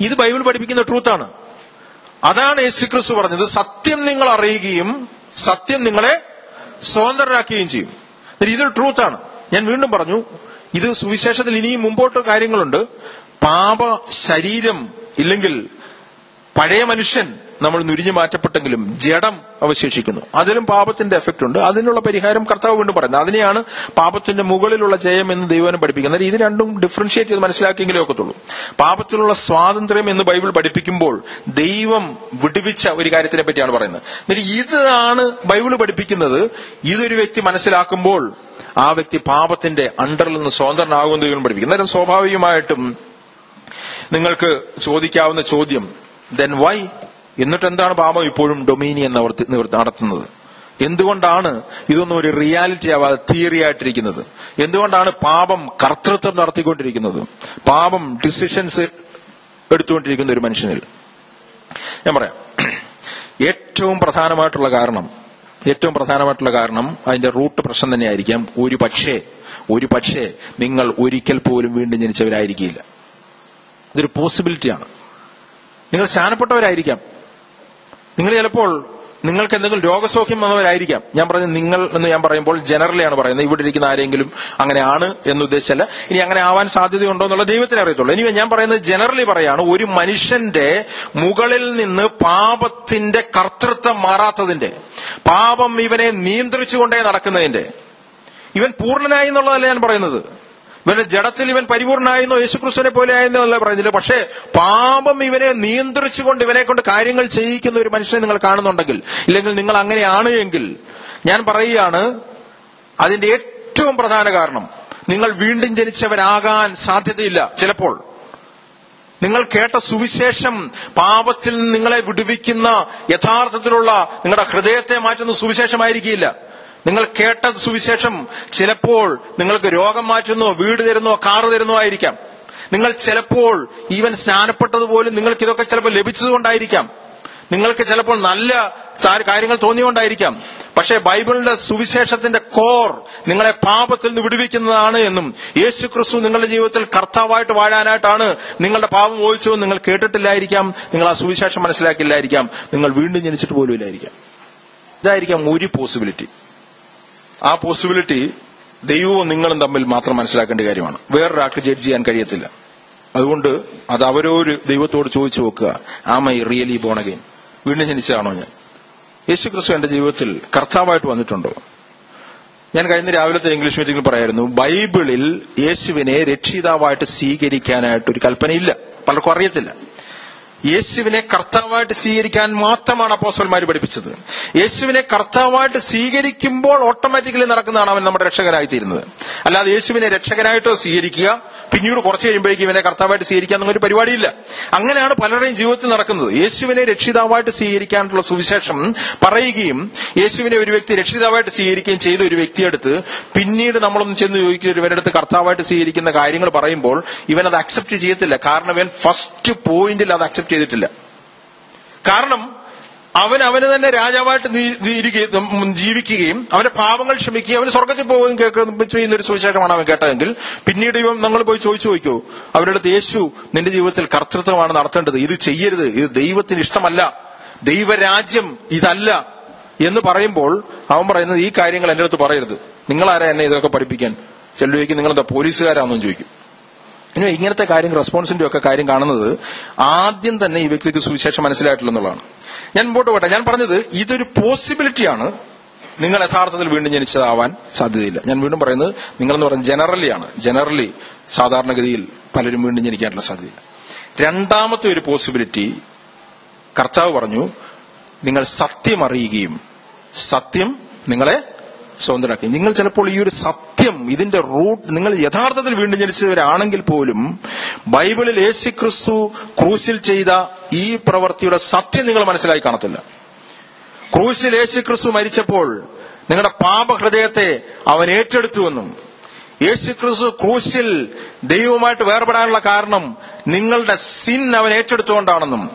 ഇത് ബൈബിൾ പഠിപ്പിക്കുന്ന ട്രൂത്ത് ആണ്. അതാണ് യേശു ക്രിസ്തു പറഞ്ഞത് സത്യം നിങ്ങൾ അറിയുകയും സത്യം നിങ്ങളെ സ്വതന്ത്രരാക്കുകയും ചെയ്യും. ട്രൂത്ത് ആണ്. ഞാൻ വീണ്ടും പറഞ്ഞു ഇത് സുവിശേഷത്തിൽ ഇനിയും മുമ്പോട്ട് കാര്യങ്ങളുണ്ട്. പാപ ശരീരം ഇല്ലെങ്കിൽ പഴയ മനുഷ്യൻ നമ്മൾ നുരിഞ്ഞു മാറ്റപ്പെട്ടെങ്കിലും ജഡം അവശേഷിക്കുന്നു. അതിലും പാപത്തിന്റെ എഫക്റ്റ് ഉണ്ട്. അതിനുള്ള പരിഹാരം കർത്താവ് വീണ്ടും പറയുന്നത് അതിനെയാണ് പാപത്തിന്റെ മുകളിലുള്ള ജയം എന്ന് ദൈവനം പഠിപ്പിക്കുന്നത്. ഇത് രണ്ടും ഡിഫറൻഷിയേറ്റ് ചെയ്ത് മനസ്സിലാക്കിയെങ്കിലേ ഒക്കത്തുള്ളൂ. പാപത്തിലുള്ള സ്വാതന്ത്ര്യം എന്ന് ബൈബിൾ പഠിപ്പിക്കുമ്പോൾ ദൈവം വിടുവിച്ച ഒരു കാര്യത്തിനെ പറ്റിയാണ് പറയുന്നത്. എന്നിട്ട് ഇതാണ് ബൈബിൾ പഠിപ്പിക്കുന്നത്. ഇതൊരു വ്യക്തി മനസ്സിലാക്കുമ്പോൾ ആ വ്യക്തി പാപത്തിന്റെ അണ്ടറിൽ നിന്ന് സ്വതന്ത്രനാകുമെന്ന് ദൈവം പഠിപ്പിക്കുന്നു. അന്നേരം സ്വാഭാവികമായിട്ടും നിങ്ങൾക്ക് ചോദിക്കാവുന്ന ചോദ്യം ദെൻ വൈ എന്നിട്ട് എന്താണ് പാപം ഇപ്പോഴും ഡൊമീനിയൻ നടത്തുന്നത്? എന്തുകൊണ്ടാണ് ഇതൊന്നും ഒരു റിയാലിറ്റി ആവാതെ തിയറി ആയിട്ടിരിക്കുന്നത്? എന്തുകൊണ്ടാണ് പാപം കർത്തൃത്വം നടത്തിക്കൊണ്ടിരിക്കുന്നത്? പാപം ഡിസിഷൻസ് എടുത്തുകൊണ്ടിരിക്കുന്ന ഒരു മനുഷ്യനിൽ. ഞാൻ പറയാം. ഏറ്റവും പ്രധാനമായിട്ടുള്ള കാരണം ഏറ്റവും പ്രധാനമായിട്ടുള്ള കാരണം അതിന്റെ റൂട്ട് പ്രശ്നം തന്നെയായിരിക്കാം. ഒരു പക്ഷേ ഒരു പക്ഷേ നിങ്ങൾ ഒരിക്കൽ പോലും വീണ്ടും ജനിച്ചവരായിരിക്കില്ല. ഇതൊരു പോസിബിലിറ്റിയാണ് നിങ്ങൾ സ്നാനപ്പെട്ടവരായിരിക്കാം. നിങ്ങൾ ചിലപ്പോൾ നിങ്ങൾക്ക് എന്തെങ്കിലും രോഗസൗഖ്യം വന്നവരായിരിക്കാം. ഞാൻ പറഞ്ഞ നിങ്ങൾ എന്ന് ഞാൻ പറയുമ്പോൾ ജനറലിയാണ് പറയുന്നത്. ഇവിടെ ഇരിക്കുന്ന ആരെങ്കിലും അങ്ങനെയാണ് എന്ന് ഉദ്ദേശിച്ചല്ല. ഇനി അങ്ങനെ ആവാൻ സാധ്യതയുണ്ടോ എന്നുള്ള ദൈവത്തിന് അറിയത്തുള്ളൂ. ഇനി ഞാൻ പറയുന്നത് ജനറലി പറയാണ് ഒരു മനുഷ്യന്റെ മുകളിൽ നിന്ന് പാപത്തിന്റെ കർത്തൃത്വം മാറാത്തതിന്റെ പാപം ഇവനെ നിയന്ത്രിച്ചുകൊണ്ടേ നടക്കുന്നതിന്റെ ഇവൻ പൂർണനായി എന്നുള്ളതല്ല ഞാൻ പറയുന്നത്. ഇവന്റെ ജഡത്തിൽ ഇവൻ പരിപൂർണനായെന്നോ യേശുക്രിസ്തുവിനെ പോലെ ആയിരുന്നു അല്ല പറയുന്നില്ല. പക്ഷേ പാപം ഇവനെ നിയന്ത്രിച്ചുകൊണ്ട് ഇവനെ കൊണ്ട് കാര്യങ്ങൾ ചെയ്യിക്കുന്ന ഒരു മനുഷ്യനെ നിങ്ങൾ കാണുന്നുണ്ടെങ്കിൽ ഇല്ലെങ്കിൽ നിങ്ങൾ അങ്ങനെയാണ് എങ്കിൽ ഞാൻ പറയുകയാണ് അതിന്റെ ഏറ്റവും പ്രധാന കാരണം നിങ്ങൾ വീണ്ടും ജനിച്ചവരാകാൻ സാധ്യതയില്ല ചിലപ്പോൾ. നിങ്ങൾ കേട്ട സുവിശേഷം പാപത്തിൽ നിങ്ങളെ വിടുവിക്കുന്ന യഥാർത്ഥത്തിലുള്ള നിങ്ങളുടെ ഹൃദയത്തെ മാറ്റുന്ന സുവിശേഷമായിരിക്കില്ല. നിങ്ങൾ കേട്ട സുവിശേഷം ചിലപ്പോൾ നിങ്ങൾക്ക് രോഗം മാറ്റുന്നോ വീട് തരുന്നോ കാറ് തരുന്നോ ആയിരിക്കാം. നിങ്ങൾ ചിലപ്പോൾ ഈവൻ സ്നാനപ്പെട്ടതുപോലും നിങ്ങൾക്ക് ഇതൊക്കെ ചിലപ്പോൾ ലഭിച്ചതുകൊണ്ടായിരിക്കാം. നിങ്ങൾക്ക് ചിലപ്പോൾ നല്ല കാര്യങ്ങൾ തോന്നിയുകൊണ്ടായിരിക്കാം പക്ഷേ ബൈബിളിന്റെ സുവിശേഷത്തിന്റെ കോർ നിങ്ങളെ പാപത്തിൽ നിന്ന് വിടുവിക്കുന്നതാണ് എന്നും യേശു ക്രിസ്തു നിങ്ങളുടെ ജീവിതത്തിൽ കർത്താവായിട്ട് വാഴാനായിട്ടാണ് നിങ്ങളുടെ പാപം ഓഹിച്ചതെന്ന് നിങ്ങൾ കേട്ടിട്ടില്ലായിരിക്കാം. നിങ്ങൾ ആ സുവിശേഷം മനസ്സിലാക്കില്ലായിരിക്കാം. നിങ്ങൾ വീണ്ടും ജനിച്ചിട്ട് പോലും ഇല്ലായിരിക്കാം. ഇതായിരിക്കാം ഒരു പോസിബിലിറ്റി ആ പോസിബിലിറ്റി ദൈവവും നിങ്ങളും തമ്മിൽ മാത്രം മനസ്സിലാക്കേണ്ട കാര്യമാണ്. വേറൊരാൾക്ക് ജഡ്ജ് ചെയ്യാൻ കഴിയത്തില്ല. അതുകൊണ്ട് അത് അവരോര് ദൈവത്തോട് ചോദിച്ചു നോക്കുക. Am I really born again വീണ്ടും ജനിച്ചതാണോ ഞാൻ? യേശു ക്രിസ്തു എന്റെ ജീവിതത്തിൽ കർത്താവായിട്ട് വന്നിട്ടുണ്ടോ? ഞാൻ കഴിഞ്ഞ രാവിലത്തെ ഇംഗ്ലീഷ് മീറ്റിംഗിൽ പറയായിരുന്നു ബൈബിളിൽ യേശുവിനെ രക്ഷിതാവായിട്ട് സ്വീകരിക്കാനായിട്ട് ഒരു കൽപ്പനയില്ല. പലർക്കും അറിയത്തില്ല. യേശുവിനെ കർത്താവായിട്ട് സ്വീകരിക്കാൻ മാത്രമാണ് അപ്പോസ്റ്റന്മാർ പഠിപ്പിച്ചത്. യേശുവിനെ കർത്താവായിട്ട് സ്വീകരിക്കുമ്പോൾ ഓട്ടോമാറ്റിക്കലി നടക്കുന്നതാണ് അവൻ നമ്മുടെ രക്ഷകനായി തീരുന്നത് അല്ലാതെ യേശുവിനെ രക്ഷകനായിട്ടോ സ്വീകരിക്കുക പിന്നീട് കുറച്ച് കഴിയുമ്പോഴേക്കും ഇവനെ കർത്താവായിട്ട് സ്വീകരിക്കാൻ ഒരു പരിപാടിയില്ല. അങ്ങനെയാണ് പലരുടെയും ജീവിതത്തിൽ നടക്കുന്നത്. യേശുവിനെ രക്ഷിതാവായിട്ട് സ്വീകരിക്കാനുള്ള സുവിശേഷം പറയുകയും യേശുവിനെ ഒരു വ്യക്തി രക്ഷിതാവായിട്ട് സ്വീകരിക്കുകയും ചെയ്ത ഒരു വ്യക്തിയെടുത്ത് പിന്നീട് നമ്മളൊന്ന് ചെന്ന് ചോദിക്കുക ഇവരുടെ അടുത്ത് കർത്താവായിട്ട് സ്വീകരിക്കുന്ന കാര്യങ്ങൾ പറയുമ്പോൾ ഇവൻ അത് അക്സെപ്റ്റ് ചെയ്യത്തില്ല. കാരണം ഇവൻ ഫസ്റ്റ് പോയിന്റിൽ അത് അക്സെപ്റ്റ് ചെയ്തിട്ടില്ല. കാരണം അവൻ അവന് തന്നെ രാജാവായിട്ട് ജീവിക്കുകയും അവന്റെ പാപങ്ങൾ ക്ഷമിക്കുകയും അവന് സ്വർഗത്തിൽ പോവുകയും കേൾക്കുകയും ചെയ്യുന്ന ഒരു സുവിശേഷമാണ് അവൻ കേട്ടതെങ്കിൽ പിന്നീട് ഇവൻ നിങ്ങൾ പോയി ചോദിച്ചു നോക്കൂ. അവരുടെ യേശു നിന്റെ ജീവിതത്തിൽ കർത്തൃത്വമാണ് നടത്തേണ്ടത്. ഇത് ചെയ്യരുത്. ഇത് ദൈവത്തിന് ഇഷ്ടമല്ല. ദൈവരാജ്യം ഇതല്ല എന്ന് പറയുമ്പോൾ അവൻ പറയുന്നത് ഈ കാര്യങ്ങൾ എന്റെ അടുത്ത് പറയരുത്. നിങ്ങളാരാ എന്നെ ഇതൊക്കെ പഠിപ്പിക്കാൻ? ചെല്ലുവയ്ക്ക് നിങ്ങളെന്താ പോലീസുകാരാണെന്നും ചോദിക്കും. ഇനി ഇങ്ങനത്തെ കാര്യം റെസ്പോൺസിന്റെ ഒക്കെ കാര്യം കാണുന്നത് ആദ്യം തന്നെ ഈ വ്യക്തിക്ക് സുവിശേഷം മനസ്സിലായിട്ടുള്ളതാണ് ഞാൻ മുമ്പോട്ട് പോട്ടെ. ഞാൻ പറഞ്ഞത് ഇതൊരു പോസിബിലിറ്റിയാണ് നിങ്ങൾ യഥാർത്ഥത്തിൽ വീണ്ടും ജനിച്ചതാവാൻ സാധ്യതയില്ല. ഞാൻ വീണ്ടും പറയുന്നത് നിങ്ങളെന്ന് പറയുന്നത് ജനറലി ആണ് ജനറലി സാധാരണഗതിയിൽ പലരും വീണ്ടും ജനിക്കാനുള്ള സാധ്യതയില്ല. രണ്ടാമത്തെ ഒരു പോസിബിലിറ്റി കർത്താവ് പറഞ്ഞു നിങ്ങൾ സത്യം അറിയുകയും സത്യം നിങ്ങളെ സ്വതന്ത്രമാക്കി നിങ്ങൾ ചിലപ്പോൾ ഈ ഒരു സത്യം ഇതിന്റെ റൂട്ട് നിങ്ങൾ യഥാർത്ഥത്തിൽ വീണ്ടും ജനിച്ചവരാണെങ്കിൽ പോലും ബൈബിളിൽ യേശു ക്രിസ്തു ക്രൂശിൽ ചെയ്ത ഈ പ്രവൃത്തിയുടെ സത്യം നിങ്ങൾ മനസ്സിലായി കാണത്തില്ല. ക്രൂശിൽ യേശു ക്രിസ്തു മരിച്ചപ്പോൾ നിങ്ങളുടെ പാപഹൃദയത്തെ അവൻ ഏറ്റെടുത്തുവെന്നും യേശു ക്രിസ്തു ക്രൂശിൽ ദൈവവുമായിട്ട് വേർപെടാനുള്ള കാരണം നിങ്ങളുടെ സിൻ അവൻ ഏറ്റെടുത്തുകൊണ്ടാണെന്നും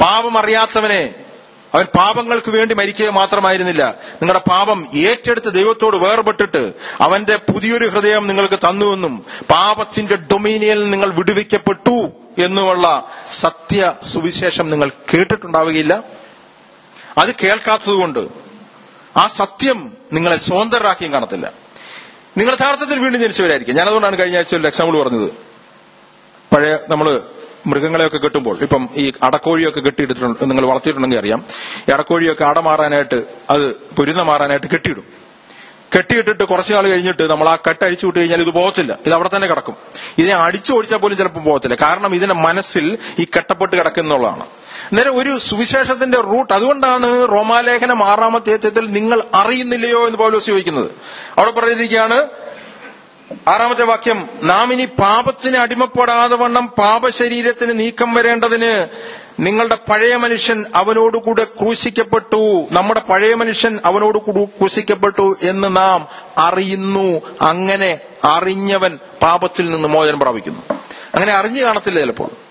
പാപം അറിയാത്തവനെ അവൻ പാപങ്ങൾക്ക് വേണ്ടി മരിക്കുക മാത്രമായിരുന്നില്ല. നിങ്ങളുടെ പാപം ഏറ്റെടുത്ത് ദൈവത്തോട് വേർപെട്ടിട്ട് അവന്റെ പുതിയൊരു ഹൃദയം നിങ്ങൾക്ക് തന്നുവെന്നും പാപത്തിന്റെ ഡൊമീനിയൽ നിങ്ങൾ വിടുവിക്കപ്പെട്ടു എന്നുമുള്ള സത്യ സുവിശേഷം നിങ്ങൾ കേട്ടിട്ടുണ്ടാവുകയില്ല. അത് കേൾക്കാത്തതുകൊണ്ട് ആ സത്യം നിങ്ങളെ സ്വതന്ത്രരാക്കിയും കാണത്തില്ല. നിങ്ങൾ യഥാർത്ഥത്തിൽ വീണ്ടും ജനിച്ചവരായിരിക്കും. ഞാനതുകൊണ്ടാണ് കഴിഞ്ഞ ആഴ്ച ഒരു എക്സാമ്പിൾ പറഞ്ഞത്. പഴയ നമ്മൾ മൃഗങ്ങളെയൊക്കെ കെട്ടുമ്പോൾ ഇപ്പം ഈ അടക്കോഴിയൊക്കെ കെട്ടിയിട്ടിട്ടുണ്ട് നിങ്ങൾ വളർത്തിയിട്ടുണ്ടെങ്കിൽ അറിയാം ഈ അടക്കോഴിയൊക്കെ അട മാറാനായിട്ട് അത് പൊരുന്ന മാറാനായിട്ട് കെട്ടിയിടും. കെട്ടിയിട്ടിട്ട് കുറച്ചു നാൾ കഴിഞ്ഞിട്ട് നമ്മൾ ആ കെട്ട് അഴിച്ചു വിട്ട് കഴിഞ്ഞാൽ ഇത് പോകത്തില്ല ഇത് അവിടെ തന്നെ കിടക്കും. ഇതിനെ അടിച്ചു ഓടിച്ചാൽ പോലും ചിലപ്പോൾ പോകത്തില്ല കാരണം ഇതിന്റെ മനസ്സിൽ ഈ കെട്ടപ്പെട്ട് കിടക്കുന്നുള്ളതാണ്. നേരെ ഒരു സുവിശേഷത്തിന്റെ റൂട്ട് അതുകൊണ്ടാണ് റോമാലേഖനം ആറാമത്തെ നിങ്ങൾ അറിയുന്നില്ലയോ എന്ന് പൗലോസ് ചോദിക്കുന്നത്. അവിടെ പറഞ്ഞിരിക്കുകയാണ് ആറാമത്തെ വാക്യം നാം ഇനി പാപത്തിന് അടിമപ്പെടാതെ വണ്ണം പാപശരീരത്തിന് നീക്കം വരേണ്ടതിന് നിങ്ങളുടെ പഴയ മനുഷ്യൻ അവനോടുകൂടെ ക്രൂശിക്കപ്പെട്ടു. നമ്മുടെ പഴയ മനുഷ്യൻ അവനോട് കൂടെ ക്രൂശിക്കപ്പെട്ടു എന്ന് നാം അറിയുന്നു. അങ്ങനെ അറിഞ്ഞവൻ പാപത്തിൽ നിന്ന് മോചനം പ്രാപിക്കുന്നു. അങ്ങനെ അറിഞ്ഞു കാണത്തില്ല ചിലപ്പോൾ.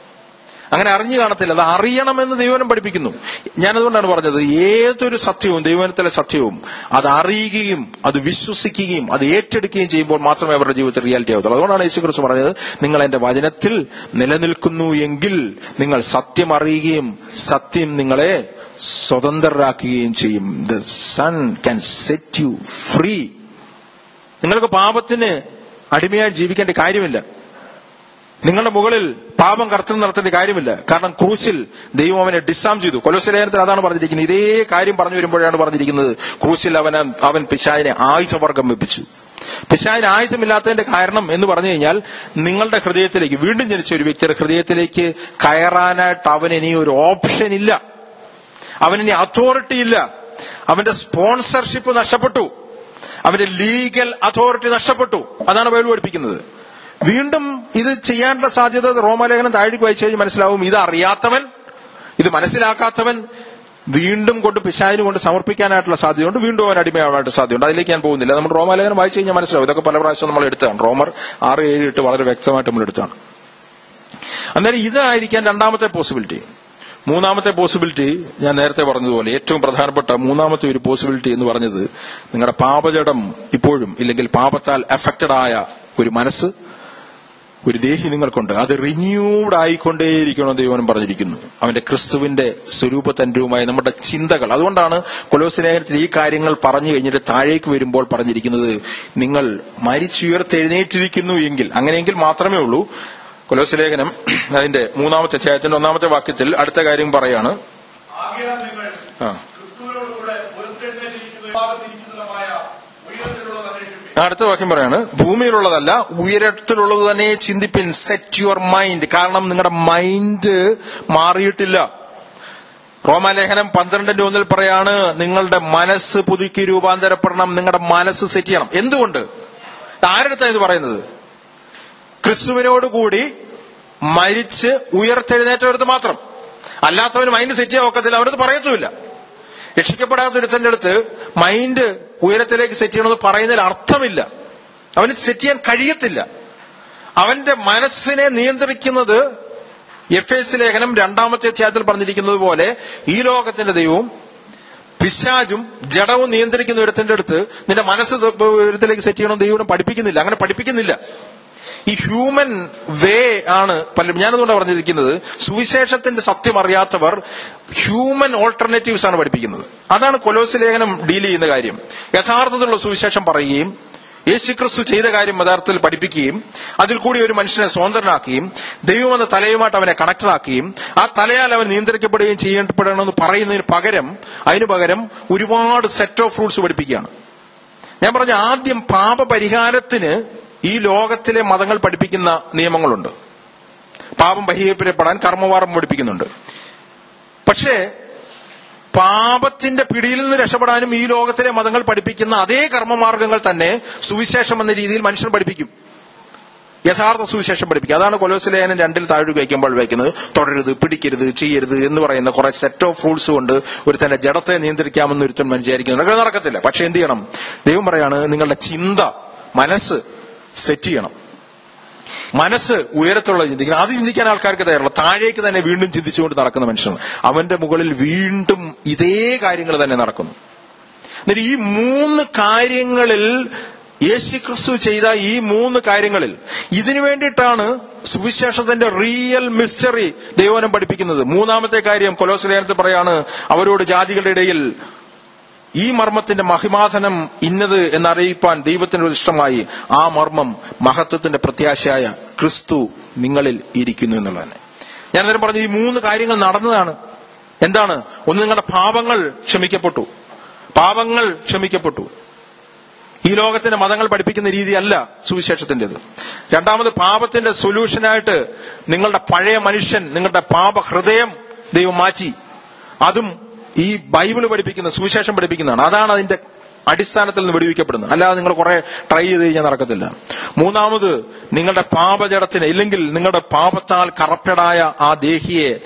അങ്ങനെ അറിഞ്ഞു കാണത്തില്ല. അത് അറിയണമെന്ന് ദൈവനം പഠിപ്പിക്കുന്നു. ഞാനതുകൊണ്ടാണ് പറഞ്ഞത് ഏതൊരു സത്യവും ദൈവനത്തിലെ സത്യവും അത് അറിയുകയും അത് വിശ്വസിക്കുകയും അത് ഏറ്റെടുക്കുകയും ചെയ്യുമ്പോൾ മാത്രമേ അവരുടെ ജീവിതത്തിൽ റിയാലിറ്റി ആവത്തുള്ളൂ. അതുകൊണ്ടാണ് യേശു ക്രിസ്തു പറഞ്ഞത് നിങ്ങൾ എന്റെ വചനത്തിൽ നിലനിൽക്കുന്നു എങ്കിൽ നിങ്ങൾ സത്യം അറിയുകയും സത്യം നിങ്ങളെ സ്വതന്ത്രരാക്കുകയും ചെയ്യും. The son can set you free നിങ്ങൾക്ക് പാപത്തിന് അടിമയായി ജീവിക്കേണ്ട കാര്യമില്ല. നിങ്ങളുടെ മുകളിൽ പാപം കർത്തം നടത്തേണ്ട കാര്യമില്ല. കാരണം ക്രൂശിൽ ദൈവം അവനെ ഡിസാം ചെയ്തു. കൊലോസലേഖനത്തിൽ അതാണ് പറഞ്ഞിരിക്കുന്നത്. ഇതേ കാര്യം പറഞ്ഞു വരുമ്പോഴാണ് പറഞ്ഞിരിക്കുന്നത്. ക്രൂശിൽ അവൻ അവൻ പിശാചിനെ ആയുധവർഗം വെപ്പിച്ചു. പിശാചിന് ആയുധമില്ലാത്തതിന്റെ കാരണം എന്ന് പറഞ്ഞു കഴിഞ്ഞാൽ നിങ്ങളുടെ ഹൃദയത്തിലേക്ക് വീണ്ടും ജനിച്ച ഒരു വ്യക്തിയുടെ ഹൃദയത്തിലേക്ക് കയറാനായിട്ട് അവൻ ഇനി ഒരു ഓപ്ഷൻ ഇല്ല. അവനിനി അതോറിറ്റി ഇല്ല. അവന്റെ സ്പോൺസർഷിപ്പ് നഷ്ടപ്പെട്ടു. അവന്റെ ലീഗൽ അതോറിറ്റി നഷ്ടപ്പെട്ടു. അതാണ് ബൈബിൾ പഠിപ്പിക്കുന്നത്. വീണ്ടും ഇത് ചെയ്യാനുള്ള സാധ്യത റോമാലേഖനം താഴേക്ക് വായിച്ചു കഴിഞ്ഞ് മനസ്സിലാവും. ഇത് അറിയാത്തവൻ ഇത് മനസ്സിലാക്കാത്തവൻ വീണ്ടും കൊണ്ട് പിശാചിനെ കൊണ്ട് സമർപ്പിക്കാനായിട്ടുള്ള സാധ്യതയുണ്ട്. വീണ്ടും അവൻ അടിമയാവാനായിട്ട് സാധ്യതയുണ്ട്. അതിലേക്ക് ഞാൻ പോകുന്നില്ല. നമ്മൾ റോമാലേഖനം വായിച്ചു കഴിഞ്ഞാൽ മനസ്സിലാവും. ഇതൊക്കെ പല പ്രാവശ്യം നമ്മൾ എടുത്താണ് റോമർ ആറ് ഏഴ് എട്ട് വളരെ വ്യക്തമായിട്ട് നമ്മൾ എടുത്താണ് അന്നേരം ഇതായിരിക്കാൻ രണ്ടാമത്തെ പോസിബിലിറ്റി മൂന്നാമത്തെ പോസിബിലിറ്റി ഞാൻ നേരത്തെ പറഞ്ഞതുപോലെ ഏറ്റവും പ്രധാനപ്പെട്ട മൂന്നാമത്തെ ഒരു പോസിബിലിറ്റി എന്ന് പറഞ്ഞത് നിങ്ങളുടെ പാപജടം ഇപ്പോഴും ഇല്ലെങ്കിൽ പാപത്താൽ അഫക്റ്റഡ് ആയ ഒരു മനസ്സ് ഒരു ദേഹി നിങ്ങൾക്കുണ്ട്. അത് റിന്യൂഡ് ആയിക്കൊണ്ടേയിരിക്കണം ദൈവം പറഞ്ഞിരിക്കുന്നു. അവന്റെ ക്രിസ്തുവിന്റെ സ്വരൂപതന്റവുമായ നമ്മുടെ ചിന്തകൾ. അതുകൊണ്ടാണ് കൊലോസിലേഖനത്തിൽ ഈ കാര്യങ്ങൾ പറഞ്ഞു കഴിഞ്ഞിട്ട് താഴേക്ക് വരുമ്പോൾ പറഞ്ഞിരിക്കുന്നത് നിങ്ങൾ മരിച്ചുയർത്തെഴുന്നേറ്റിരിക്കുന്നു എങ്കിൽ അങ്ങനെയെങ്കിൽ മാത്രമേ ഉള്ളൂ. കൊലോസിലേഖനം അതിന്റെ മൂന്നാമത്തെ അധ്യായത്തിന്റെ ഒന്നാമത്തെ വാക്യത്തിൽ അടുത്ത കാര്യം പറയാണ്. ആ. അടുത്ത വാക്യം പറയാണ് ഭൂമിയിലുള്ളതല്ല ഉയരത്തിലുള്ളത് തന്നെ ചിന്തിപ്പിൻ സെറ്റ് യുവർ മൈൻഡ് കാരണം നിങ്ങളുടെ മൈൻഡ് മാറിയിട്ടില്ല. റോമാലേഖനം പന്ത്രണ്ടിന്റെ ഒന്നിൽ പറയാണ് നിങ്ങളുടെ മനസ്സ് പുതുക്കി രൂപാന്തരപ്പെടണം നിങ്ങളുടെ മനസ്സ് സെറ്റ് ചെയ്യണം. എന്തുകൊണ്ട്? ആരടുത്താണ് ഇത് പറയുന്നത്? ക്രിസ്തുവിനോടുകൂടി മരിച്ച് ഉയർത്തെഴുന്നേറ്റവരത് മാത്രം. അല്ലാത്തവന് മൈൻഡ് സെറ്റ് ചെയ്യാൻ ഒക്കത്തില്ല അവരത് പറയത്തുമില്ല. രക്ഷിക്കപ്പെടാത്ത ഒരുത്തന്റെ അടുത്ത് മൈൻഡ് ഉയരത്തിലേക്ക് സെറ്റ് ചെയ്യണമെന്ന് പറയുന്നതിൽ അർത്ഥമില്ല. അവന് സെറ്റ് ചെയ്യാൻ കഴിയത്തില്ല. അവന്റെ മനസ്സിനെ നിയന്ത്രിക്കുന്നത് എഫ് എസ് ലേഖനം രണ്ടാമത്തെ അധ്യായത്തിൽ പറഞ്ഞിരിക്കുന്നത് പോലെ ഈ ലോകത്തിന്റെ ദൈവവും പിശാജും ജഡവും നിയന്ത്രിക്കുന്ന ഒരുത്തന്റെ അടുത്ത് നിന്റെ മനസ്സ് ഉയരത്തിലേക്ക് സെറ്റ് ചെയ്യണമെന്ന് ദൈവം പഠിപ്പിക്കുന്നില്ല. അങ്ങനെ പഠിപ്പിക്കുന്നില്ല. ഈ ഹ്യൂമൻ വേ ആണ് പലരും ഞാനതുകൊണ്ട് പറഞ്ഞിരിക്കുന്നത്. സുവിശേഷത്തിന്റെ സത്യം അറിയാത്തവർ ഹ്യൂമൻ ഓൾട്ടർനേറ്റീവ്സ് ആണ് പഠിപ്പിക്കുന്നത്. അതാണ് കൊലോസ് ലേഖനം ഡീൽ ചെയ്യുന്ന കാര്യം. യഥാർത്ഥത്തിലുള്ള സുവിശേഷം പറയുകയും യേശുക്രിസ്തു ചെയ്ത കാര്യം യഥാർത്ഥത്തിൽ പഠിപ്പിക്കുകയും അതിൽ കൂടി ഒരു മനുഷ്യനെ സ്വതന്ത്രനാക്കുകയും ദൈവം എന്ന തലയുമായിട്ട് അവനെ കണക്റ്റഡാക്കുകയും ആ തലയാൽ അവൻ നിയന്ത്രിക്കപ്പെടുകയും ചെയ്യപ്പെടണമെന്ന് പറയുന്നതിന് പകരം അതിന് പകരം ഒരുപാട് സെറ്റ് ഓഫ് റൂൾസ് പഠിപ്പിക്കുകയാണ്. ഞാൻ പറഞ്ഞ ആദ്യം പാപപരിഹാരത്തിന് ഈ ലോകത്തിലെ മതങ്ങൾ പഠിപ്പിക്കുന്ന നിയമങ്ങളുണ്ട്. പാപം ബഹിപ്പെടാൻ കർമ്മവാറം പഠിപ്പിക്കുന്നുണ്ട്. പക്ഷേ പാപത്തിന്റെ പിടിയിൽ നിന്ന് രക്ഷപ്പെടാനും ഈ ലോകത്തിലെ മതങ്ങൾ പഠിപ്പിക്കുന്ന അതേ കർമ്മമാർഗങ്ങൾ തന്നെ സുവിശേഷം എന്ന രീതിയിൽ മനുഷ്യൻ പഠിപ്പിക്കും. യഥാർത്ഥ സുവിശേഷം പഠിപ്പിക്കുക അതാണ് കൊലോസിലേനൻ രണ്ടിൽ താഴെ വയ്ക്കുമ്പോൾ വയ്ക്കുന്നത്. തുടരുത് പിടിക്കരുത് ചെയ്യരുത് എന്ന് പറയുന്ന കുറെ സെറ്റ് ഓഫ് റൂൾസ് കൊണ്ട് ഒരു തന്നെ ജഡത്തെ നിയന്ത്രിക്കാമെന്ന് ഒരുത്തൻ വിചാരിക്കുന്നു അങ്ങനെ നടക്കത്തില്ല. പക്ഷെ എന്ത് ചെയ്യണം? ദൈവം പറയാണ് നിങ്ങളുടെ ചിന്ത മനസ്സ് സെറ്റ് ചെയ്യണം. മനസ്സ് ഉയരത്തുള്ള ചിന്തിക്കണം. അത് ചിന്തിക്കാൻ ആൾക്കാർക്ക് തയ്യാറുള്ള താഴേക്ക് തന്നെ വീണ്ടും ചിന്തിച്ചുകൊണ്ട് നടക്കുന്ന മനുഷ്യനാണ്. അവന്റെ മുകളിൽ വീണ്ടും ഇതേ കാര്യങ്ങൾ തന്നെ നടക്കുന്നു. എന്നിട്ട് ഈ മൂന്ന് കാര്യങ്ങളിൽ യേശു ക്രിസ്തു ചെയ്ത ഈ മൂന്ന് കാര്യങ്ങളിൽ ഇതിനു വേണ്ടിയിട്ടാണ് സുവിശേഷത്തിന്റെ റിയൽ മിസ്റ്ററി ദൈവനം പഠിപ്പിക്കുന്നത്. മൂന്നാമത്തെ കാര്യം കൊലോസ്ലേഖനത്തിൽ പറയാണ് അവരോട് ജാതികളുടെ ഇടയിൽ ഈ മർമ്മത്തിന്റെ മഹിമാധനം ഇന്നത് എന്നറിയിപ്പാൻ ദൈവത്തിന് ഇഷ്ടമായി. ആ മർമ്മം മഹത്വത്തിന്റെ പ്രത്യാശയായ ക്രിസ്തു നിങ്ങളിൽ ഇരിക്കുന്നു എന്നുള്ളതാണ്. ഞാൻ അന്നേരം പറഞ്ഞു ഈ മൂന്ന് കാര്യങ്ങൾ നടന്നതാണ്. എന്താണ്? ഒന്ന് നിങ്ങളുടെ പാപങ്ങൾ ക്ഷമിക്കപ്പെട്ടു. പാപങ്ങൾ ക്ഷമിക്കപ്പെട്ടു. ഈ ലോകത്തിന്റെ മതങ്ങൾ പഠിപ്പിക്കുന്ന രീതിയല്ല സുവിശേഷത്തിന്റെത്. രണ്ടാമത് പാപത്തിന്റെ സൊല്യൂഷനായിട്ട് നിങ്ങളുടെ പഴയ മനുഷ്യൻ നിങ്ങളുടെ പാപ ഹൃദയം ദൈവം മാറ്റി. അതും ഈ ബൈബിൾ പഠിപ്പിക്കുന്ന സുവിശേഷം പഠിപ്പിക്കുന്നതാണ്. അതാണ് അതിന്റെ അടിസ്ഥാനത്തിൽ നിന്ന് വെടിവെക്കപ്പെടുന്നത്. അല്ലാതെ നിങ്ങൾ കുറെ ട്രൈ ചെയ്ത് കഴിഞ്ഞാൽ നടക്കത്തില്ല. മൂന്നാമത് നിങ്ങളുടെ പാപജടത്തിന് ഇല്ലെങ്കിൽ നിങ്ങളുടെ പാപത്താൽ കറപ്റ്റഡായ ആ ദേഹിയെ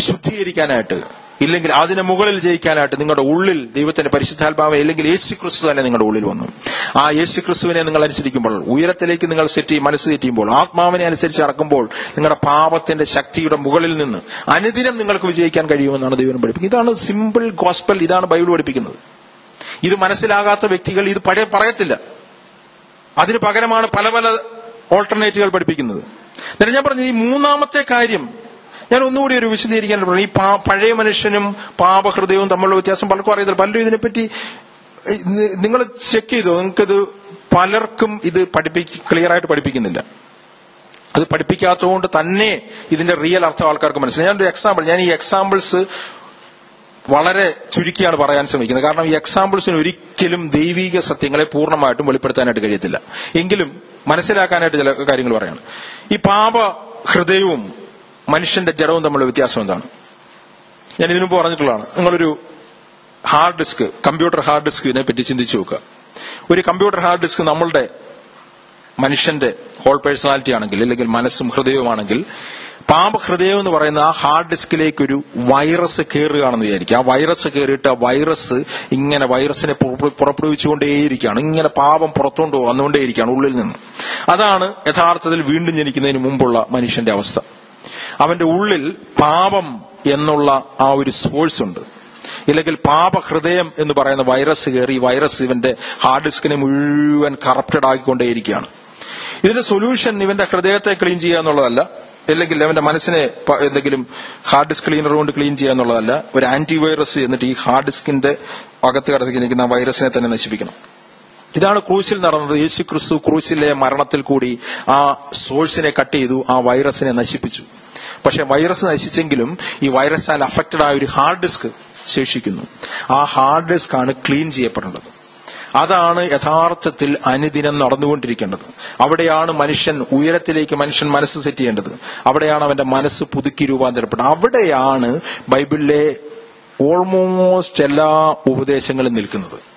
ശുദ്ധീകരിക്കാനായിട്ട് ഇല്ലെങ്കിൽ അതിന് മുകളിൽ ജയിക്കാനായിട്ട് നിങ്ങളുടെ ഉള്ളിൽ ദൈവത്തിന്റെ പരിശുദ്ധാത്മാവ് ഇല്ലെങ്കിൽ യേശു ക്രിസ്തു തന്നെ നിങ്ങളുടെ ഉള്ളിൽ വന്നു. ആ യേശു ക്രിസ്തുവിനെ നിങ്ങൾ അനുസരിക്കുമ്പോൾ ഉയരത്തിലേക്ക് നിങ്ങൾ സെറ്റ് മനസ്സ് തെറ്റിയുമ്പോൾ ആത്മാവിനെ അനുസരിച്ച് നടക്കുമ്പോൾ നിങ്ങളുടെ പാപത്തിന്റെ ശക്തിയുടെ മുകളിൽ നിന്ന് അനുദിനം നിങ്ങൾക്ക് വിജയിക്കാൻ കഴിയുമെന്നാണ് ദൈവം പഠിപ്പിക്കുന്നത്. ഇതാണ് സിമ്പിൾ ഗോസ്പൽ ഇതാണ് ബൈബിൾ പഠിപ്പിക്കുന്നത്. ഇത് മനസ്സിലാകാത്ത വ്യക്തികൾ ഇത് പഴയ പറയത്തില്ല. അതിന് പകരമാണ് പല പല ഓൾട്ടർനേറ്റീവുകൾ പഠിപ്പിക്കുന്നത്. എന്നിട്ട് ഞാൻ പറഞ്ഞു ഈ മൂന്നാമത്തെ കാര്യം ഞാൻ ഒന്നുകൂടി ഒരു വിശദീകരിക്കാൻ പറഞ്ഞു. ഈ പഴയ മനുഷ്യനും പാപഹൃദയവും തമ്മിലുള്ള വ്യത്യാസം പലർക്കും അറിയത്തില്ല. പലരും ഇതിനെപ്പറ്റി നിങ്ങൾ ചെക്ക് ചെയ്തോ? നിങ്ങൾക്കിത് പലർക്കും ഇത് പഠിപ്പിക്ക ക്ലിയർ ആയിട്ട് പഠിപ്പിക്കുന്നില്ല. അത് പഠിപ്പിക്കാത്തതുകൊണ്ട് തന്നെ ഇതിന്റെ റിയൽ അർത്ഥം ആൾക്കാർക്ക് മനസ്സിലായി. ഞാനൊരു എക്സാമ്പിൾ ഞാൻ ഈ എക്സാമ്പിൾസ് വളരെ ചുരുക്കിയാണ് പറയാൻ ശ്രമിക്കുന്നത്. കാരണം ഈ എക്സാമ്പിൾസിന് ഒരിക്കലും ദൈവിക സത്യങ്ങളെ പൂർണമായിട്ടും വെളിപ്പെടുത്താനായിട്ട് കഴിയത്തില്ല. എങ്കിലും മനസ്സിലാക്കാനായിട്ട് ചില കാര്യങ്ങൾ പറയാണ്. ഈ പാപ ഹൃദയവും മനുഷ്യന്റെ ജഡവും തമ്മിലുള്ള വ്യത്യാസം എന്താണ്? ഞാൻ ഇതിനു പറഞ്ഞിട്ടുള്ളതാണ്. നിങ്ങളൊരു ഹാർഡ് ഡിസ്ക് കമ്പ്യൂട്ടർ ഹാർഡ് ഡിസ്കിനെ പറ്റി ചിന്തിച്ചു നോക്കുക. ഒരു കമ്പ്യൂട്ടർ ഹാർഡ് ഡിസ്ക് നമ്മളുടെ മനുഷ്യന്റെ ഹോൾ പേഴ്സണാലിറ്റി ആണെങ്കിൽ അല്ലെങ്കിൽ മനസ്സും ഹൃദയവുമാണെങ്കിൽ പാപഹൃദയം എന്ന് പറയുന്ന ആ ഹാർഡ് ഡിസ്കിലേക്ക് ഒരു വൈറസ് കയറുകയാണെന്ന് വിചാരിക്കുക. ആ വൈറസ് കയറിയിട്ട് ആ വൈറസ് ഇങ്ങനെ വൈറസിനെ പുറപ്പെ- പുറപ്പെടുവിച്ചുകൊണ്ടേയിരിക്കുകയാണ്. ഇങ്ങനെ പാപം പുറത്തുകൊണ്ട് വന്നുകൊണ്ടേയിരിക്കുകയാണ് ഉള്ളിൽ നിന്ന്. അതാണ് യഥാർത്ഥത്തിൽ വീണ്ടും ജനിക്കുന്നതിന് മുമ്പുള്ള മനുഷ്യന്റെ അവസ്ഥ. അവന്റെ ഉള്ളിൽ പാപം എന്നുള്ള ആ ഒരു സോഴ്സ് ഉണ്ട്. ഇല്ലെങ്കിൽ പാപഹൃദയം എന്ന് പറയുന്ന വൈറസ് കയറി വൈറസ് ഇവന്റെ ഹാർഡ് ഡിസ്കിനെ മുഴുവൻ കറപ്റ്റഡ് ആക്കിക്കൊണ്ടേയിരിക്കുകയാണ് ഇതിന്റെ സൊല്യൂഷൻ ഇവന്റെ ഹൃദയത്തെ ക്ലീൻ ചെയ്യുക എന്നുള്ളതല്ല. അല്ലെങ്കിൽ അവന്റെ മനസ്സിനെ എന്തെങ്കിലും ഹാർഡ് ഡിസ്ക് ക്ലീനർ കൊണ്ട് ക്ലീൻ ചെയ്യുക എന്നുള്ളതല്ല. ഒരു ആന്റിവൈറസ് എന്നിട്ട് ഈ ഹാർഡ് ഡിസ്കിന്റെ അകത്ത് കടത്തിരിക്കുന്ന വൈറസിനെ തന്നെ നശിപ്പിക്കണം. ഇതാണ് ക്രൂശിൽ നടന്നത്. യേശു ക്രിസ്തു ക്രൂശിലെ മരണത്തിൽ കൂടി ആ സോഴ്സിനെ കട്ട് ചെയ്തു ആ വൈറസിനെ നശിപ്പിച്ചു. പക്ഷെ വൈറസ് നശിച്ചെങ്കിലും ഈ വൈറസാൽ അഫക്റ്റഡ് ആയ ഒരു ഹാർഡ് ഡിസ്ക് ശേഷിക്കുന്നു. ആ ഹാർഡ് ഡിസ്ക് ആണ് ക്ലീൻ ചെയ്യപ്പെടേണ്ടത് അതാണ് യഥാർത്ഥത്തിൽ അനുദിനം നടന്നുകൊണ്ടിരിക്കേണ്ടത്. അവിടെയാണ് മനുഷ്യൻ ഉയരത്തിലേക്ക് മനുഷ്യൻ മനസ്സ് സെറ്റ് ചെയ്യേണ്ടത്. അവിടെയാണ് അവന്റെ മനസ്സ് പുതുക്കി രൂപാന്തരപ്പെടുന്നത്. അവിടെയാണ് ബൈബിളിലെ ഓൾമോസ്റ്റ് എല്ലാ ഉപദേശങ്ങളും നിൽക്കുന്നത്.